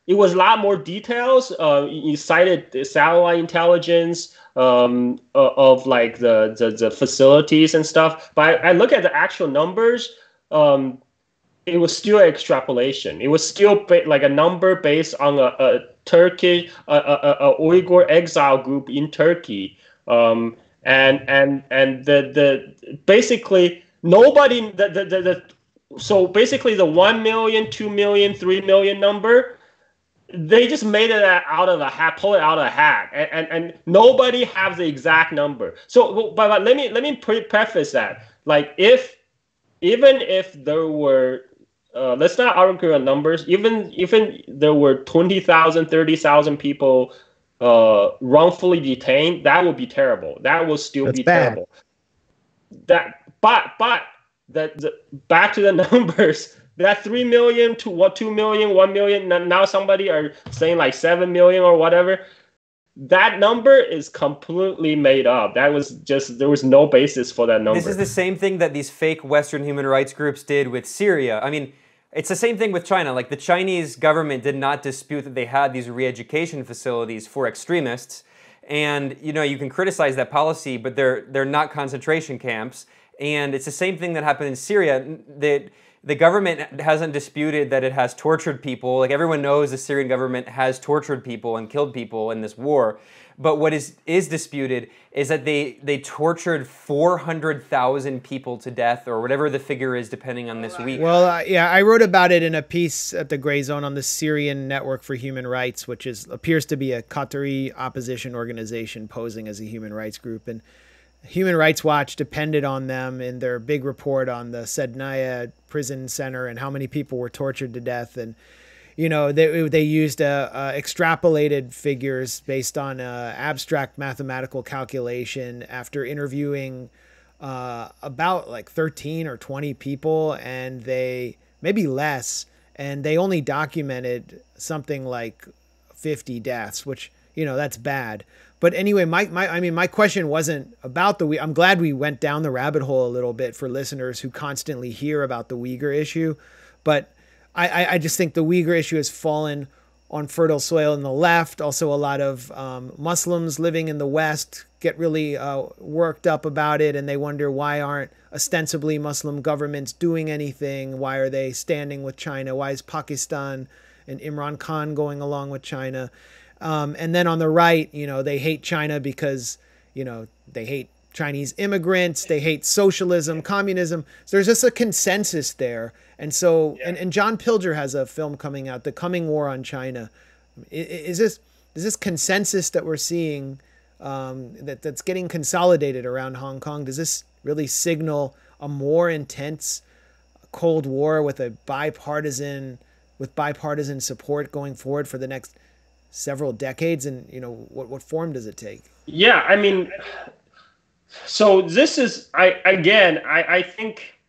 it was a lot more details. Uh, you cited the satellite intelligence um, of like the, the, the facilities and stuff. But I, I look at the actual numbers. Um, it was still extrapolation. It was still ba- like a number based on a, a Turkey, a, a, a, Uyghur exile group in Turkey, um, and and and the the basically nobody the, the, the, the so basically the 1 million 2 million 3 million number they just made it out of a hat, pull it out of a hat, and, and, and nobody has the exact number. So, but, but let me let me pre- preface that. Like, if even if there were, uh, let's not argue on numbers. Even even there were 20,000, 30,000 people uh, wrongfully detained, that would be terrible. That will still That's be bad. terrible. That, but but that the, back to the (laughs) numbers that 3 million to what 2 million 1 million now somebody are saying like 7 million or whatever that number is completely made up. That was just there was no basis for that number. This is the same thing that these fake Western human rights groups did with Syria. I mean, it's the same thing with China. Like the Chinese government did not dispute that they had these re-education facilities for extremists. And you know, you can criticize that policy, but they're they're not concentration camps. And it's the same thing that happened in Syria. That the government hasn't disputed that it has tortured people. Like everyone knows the Syrian government has tortured people and killed people in this war. But what is is disputed is that they they tortured 400,000 people to death or whatever the figure is depending on this week. Well, uh, yeah, I wrote about it in a piece at the Grayzone on the Syrian Network for Human Rights, which is appears to be a Qatari opposition organization posing as a human rights group and Human Rights Watch depended on them in their big report on the Sednaya prison center and how many people were tortured to death. And, you know, they, they used uh, uh, extrapolated figures based on uh, abstract mathematical calculation after interviewing uh, about like 13 or 20 people, and they maybe less, and they only documented something like 50 deaths, which, you know, that's bad. But anyway, my, my I mean, my question wasn't about the. I'm glad we went down the rabbit hole a little bit for listeners who constantly hear about the Uyghur issue, but I, I just think the Uyghur issue has fallen on fertile soil in the left. Also, a lot of um, Muslims living in the West get really uh, worked up about it, and they wonder why aren't ostensibly Muslim governments doing anything? Why are they standing with China? Why is Pakistan and Imran Khan going along with China? Um, and then on the right, you know, they hate China because, you know, they hate Chinese immigrants, they hate socialism, communism. So there's just a consensus there. And so, yeah. and, and John Pilger has a film coming out, The Coming War on China. Is this is this consensus that we're seeing um, that that's getting consolidated around Hong Kong? Does this really signal a more intense Cold War with a bipartisan with bipartisan support going forward for the next several decades and you know what what form does it take? Yeah i mean so this is i again i i think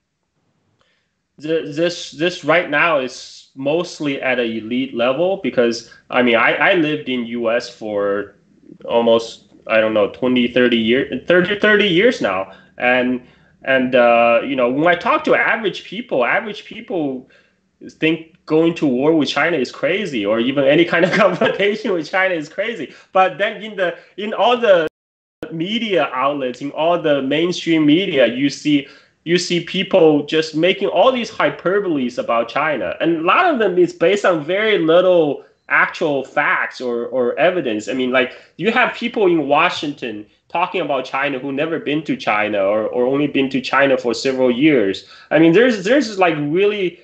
the, this this right now is mostly at an elite level because i mean i i lived in us for almost i don't know 20 30 years 30 30 years now. And and uh, you know when i talk to average people average people think going to war with China is crazy, or even any kind of (laughs) confrontation with China is crazy. But then in the in all the media outlets, in all the mainstream media, you see you see people just making all these hyperboles about China, and a lot of them is based on very little actual facts or, or evidence. I mean, like you have people in Washington talking about China who never been to China or, or only been to China for several years. I mean, there's there's like really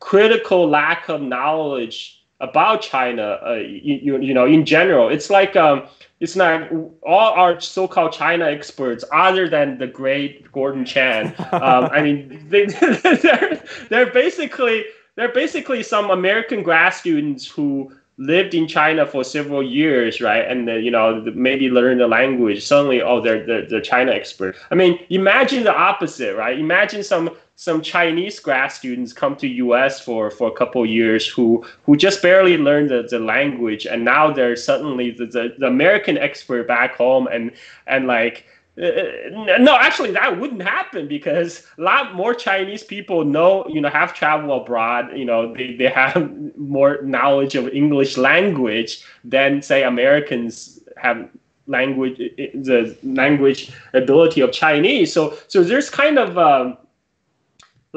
critical lack of knowledge about China, uh, you, you know, in general. It's like um, it's not all our so-called China experts, other than the great Gordon Chang. Um, I mean, (laughs) they, they're they're basically they're basically some American grad students who lived in China for several years, right? And then, you know, maybe learn the language. Suddenly, oh, they're the China expert. I mean, imagine the opposite, right? Imagine some some Chinese grad students come to US for, for a couple years who who just barely learned the, the language and now they're suddenly the, the, the American expert back home and and like uh, no actually that wouldn't happen because a lot more chinese people know you know have traveled abroad you know they, they have (laughs) more knowledge of english language than say americans have language the language ability of chinese. So so there's kind of um,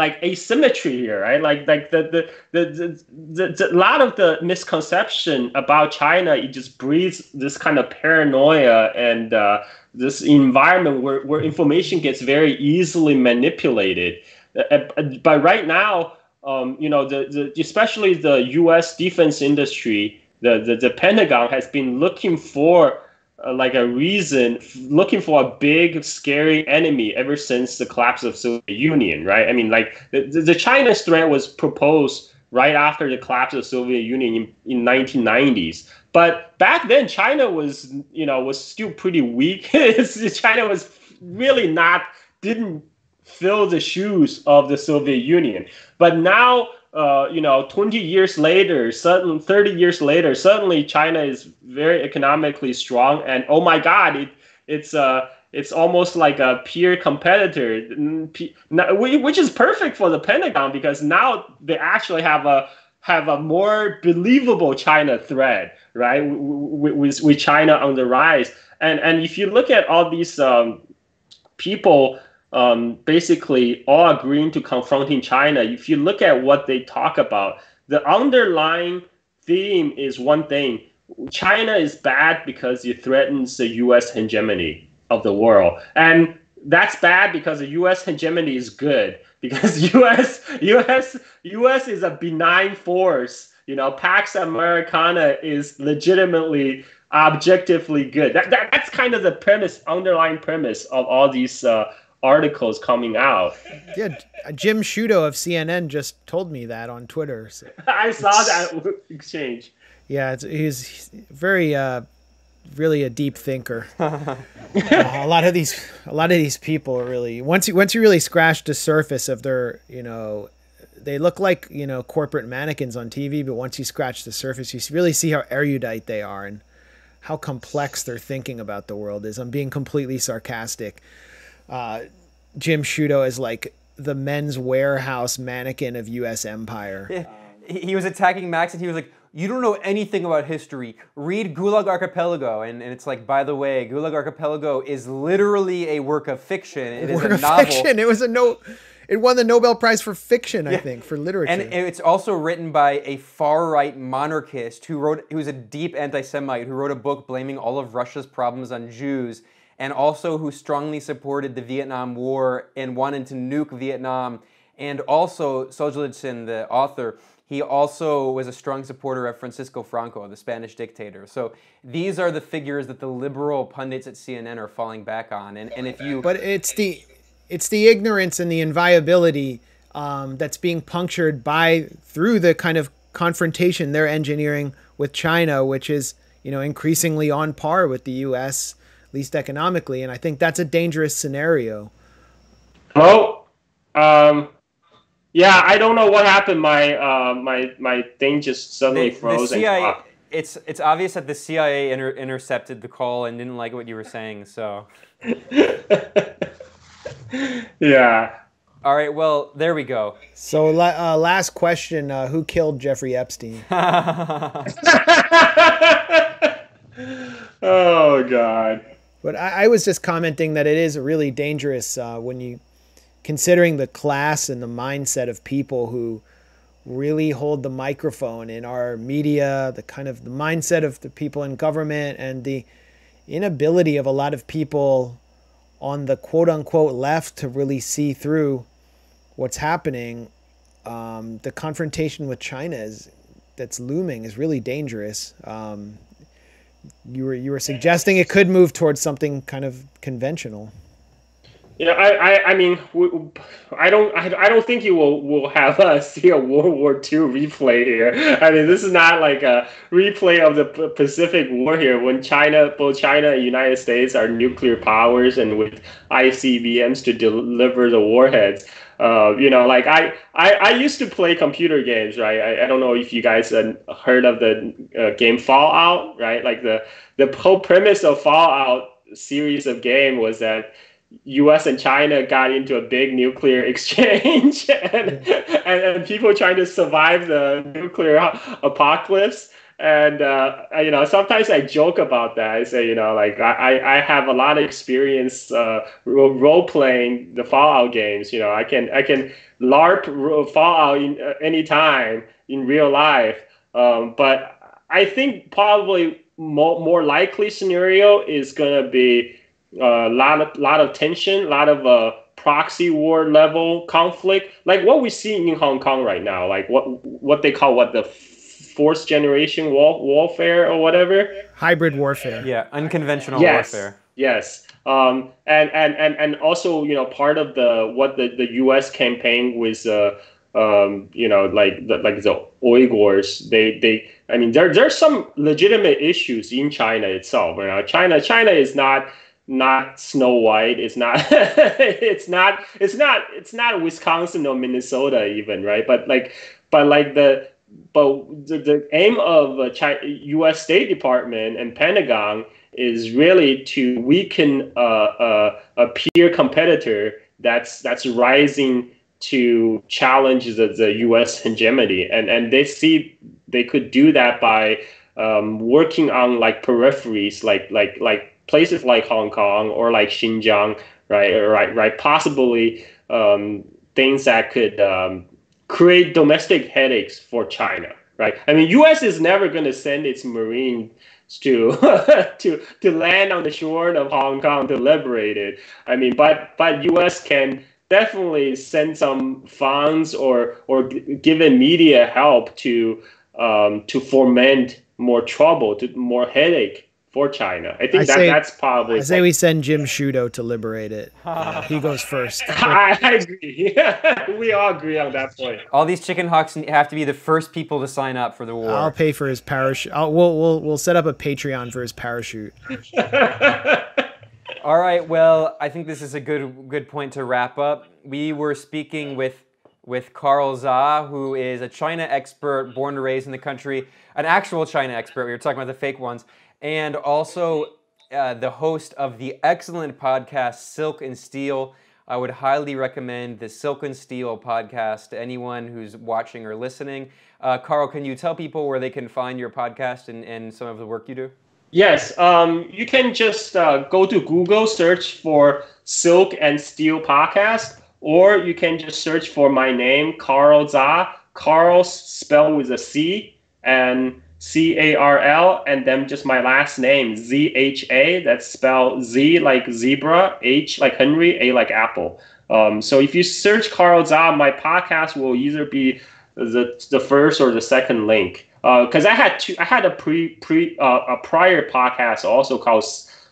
like asymmetry here, right? Like like the the the, the, the, the lot of the misconception about China it just breeds this kind of paranoia and uh, this environment where, where information gets very easily manipulated. Uh, uh but right now, um, you know, the, the especially the U.S. defense industry, the, the the Pentagon has been looking for uh, like a reason looking for a big scary enemy ever since the collapse of Soviet Union, right? I mean, like the, the China threat was proposed right after the collapse of Soviet Union in, in 1990s. But back then, China was, you know, was still pretty weak. (laughs) China was really not didn't fill the shoes of the Soviet Union. But now, uh, you know, 20 years later, sudden 30 years later, suddenly China is very economically strong, and oh my God, it it's uh it's almost like a peer competitor, which is perfect for the Pentagon because now they actually have a have a more believable China threat, right? With, with China on the rise, and and if you look at all these um, people um, basically all agreeing to confronting China, if you look at what they talk about, the underlying theme is one thing: China is bad because it threatens the U.S. hegemony of the world, and that's bad because the U.S. hegemony is good because (laughs) U.S. U.S. U.S. is a benign force. You know, Pax Americana is legitimately objectively good. That, that that's kind of the premise, underlying premise of all these uh, articles coming out. Yeah, Jim Sciutto of CNN just told me that on Twitter. So. (laughs) I saw that (laughs) exchange. Yeah, he's very, uh, really a deep thinker. (laughs) uh, a lot of these, a lot of these people are really once you once you really scratch the surface of their, you know, they look like you know corporate mannequins on TV, but once you scratch the surface, you really see how erudite they are and how complex their thinking about the world is. I'm being completely sarcastic. Uh, Jim Sciutto is like the men's warehouse mannequin of U.S. empire. Yeah. He was attacking Max, and he was like, "You don't know anything about history. Read Gulag Archipelago." And, and it's like, by the way, Gulag Archipelago is literally a work of fiction. It a is a of novel. Fiction. It was a no. It won the Nobel Prize for fiction, I Yeah. think, for literature. And it's also written by a far-right monarchist who wrote, who was a deep anti-Semite, who wrote a book blaming all of Russia's problems on Jews, and also who strongly supported the Vietnam War and wanted to nuke Vietnam. And also Solzhenitsyn, the author, he also was a strong supporter of Francisco Franco, the Spanish dictator. So these are the figures that the liberal pundits at CNN are falling back on. And, and if you but it's the it's the ignorance and the inviolability um, that's being punctured by through the kind of confrontation they're engineering with China, which is you know increasingly on par with the U.S. at least economically, and I think that's a dangerous scenario. Hello. Um, yeah, I don't know what happened. My uh, my my thing just suddenly the, the froze. and CIA, stopped. it's it's obvious that the CIA inter- intercepted the call and didn't like what you were saying. So, (laughs) yeah. all right, well there we go. So uh, last question: uh, Who killed Jeffrey Epstein? (laughs) (laughs) oh God. But I, I was just commenting that it is really dangerous uh, when you considering the class and the mindset of people who really hold the microphone in our media, the kind of the mindset of the people in government, and the inability of a lot of people on the quote unquote left to really see through what's happening. Um, the confrontation with China is that's looming is really dangerous. Um, you were you were suggesting it could move towards something kind of conventional. You know, I, I, I mean, I don't, I, I don't think you will, will have see a World War II replay here. I mean, this is not like a replay of the Pacific War here, when China, both China and United States are nuclear powers and with ICBMs to deliver the warheads. Uh, you know, like I, I, I used to play computer games, right? I, I don't know if you guys heard of the uh, game Fallout, right? Like the, the whole premise of Fallout series of game was that U.S. and China got into a big nuclear (laughs) exchange, and, and, and people trying to survive the nuclear apocalypse. And uh, you know, sometimes I joke about that. I say, you know, like I, I have a lot of experience uh, role playing the Fallout games. You know, I can I can LARP Fallout in, uh, anytime in real life. Um, but I think probably more, more likely scenario is gonna be a lot of lot of tension, a lot of uh, proxy war level conflict, like what we see in Hong Kong right now, like what what they call what the fourth generation war, warfare or whatever. Hybrid warfare. Yeah, unconventional Yes. warfare. Yes. Um, and, and, and, and also, you know, part of the what the, the U.S. campaign was, uh, um, you know, like the, like the Uyghurs. They they. I mean, there there's some legitimate issues in China itself. You know, China China is not not Snow White. It's not. (laughs) it's not. It's not. It's not Wisconsin or Minnesota even, right? But like, but like the but the, the aim of uh, China, U.S. State Department and Pentagon is really to weaken uh, uh, a peer competitor that's that's rising to challenge the, the U.S. hegemony, and and they see they could do that by um, working on like peripheries, like like like places like Hong Kong or like Xinjiang, right, right, right, possibly um, things that could um, create domestic headaches for China, right? I mean, U.S. is never going to send its marine to (laughs) to to land on the shore of Hong Kong to liberate it. I mean, but but U.S. can definitely send some funds or or give a media help to um, to foment more trouble, to more headache for China. I think I that say, that's probably. I say we send Jim Sciutto to liberate it. (laughs) he goes first. I, (laughs) I agree. (laughs) we all agree on that point. All these chicken hawks have to be the first people to sign up for the war. I'll pay for his parachute. I'll, we'll we'll we'll set up a Patreon for his parachute. all right. Well, I think this is a good good point to wrap up. We were speaking with with Carl Zha, who is a China expert, born and raised in the country, an actual China expert. We were talking about the fake ones and also uh, the host of the excellent podcast Silk and Steel. I would highly recommend the Silk and Steel podcast to anyone who's watching or listening. Uh, Carl, can you tell people where they can find your podcast and, and some of the work you do? Yes, um, you can just uh, go to Google, search for Silk and Steel podcast, or you can just search for my name, Carl Zha. Carl spelled with a C, and C A R L, and then just my last name, Z H A. That's spelled Z like zebra, H like Henry, A like apple. Um, so if you search Carl Zha, my podcast will either be the the first or the second link. Because uh, I had two, I had a pre pre uh, a prior podcast also called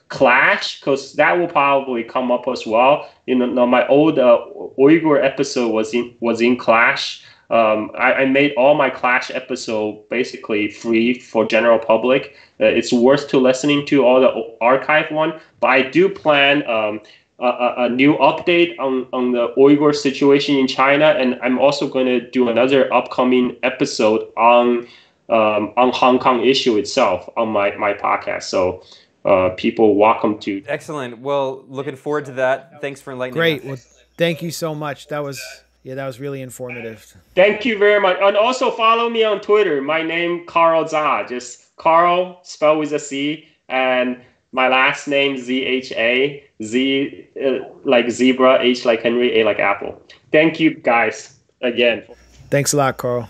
Clash, because that will probably come up as well. You know, my old uh, Uyghur episode was in was in Clash. Um, I, I, made all my Clash episode basically free for general public. Uh, it's worth to listening to all the archive one, but I do plan um, a, a, new update on, on the Uyghur situation in China, and I'm also going to do another upcoming episode on um, on Hong Kong issue itself on my, my podcast. So uh, people welcome to. Excellent. Well, looking forward to that. Thanks for enlightening. Great. Us. Well, thank you so much. That was yeah, that was really informative. Thank you very much. And also follow me on Twitter. My name Carl Zha, just Carl spelled with a C, and my last name Z H A Z uh, like zebra, H like Henry, A like apple. Thank you guys again. Thanks a lot, Carl.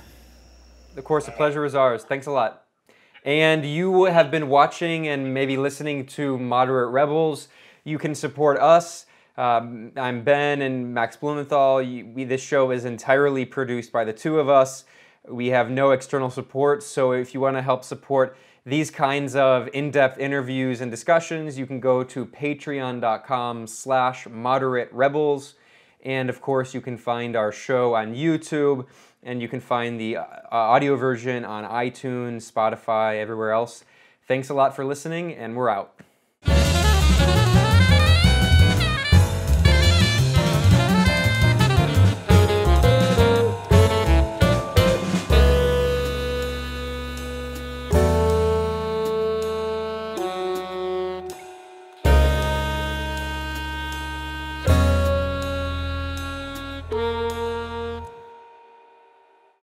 Of course, the pleasure is ours. Thanks a lot. And you have been watching and maybe listening to Moderate Rebels. You can support us um, I'm Ben and Max Blumenthal. We, this show is entirely produced by the two of us. We have no external support, so if you want to help support these kinds of in-depth interviews and discussions, you can go to patreon.com slash moderate rebels. And of course, you can find our show on YouTube, and you can find the uh, audio version on iTunes, Spotify, everywhere else. Thanks a lot for listening, and we're out.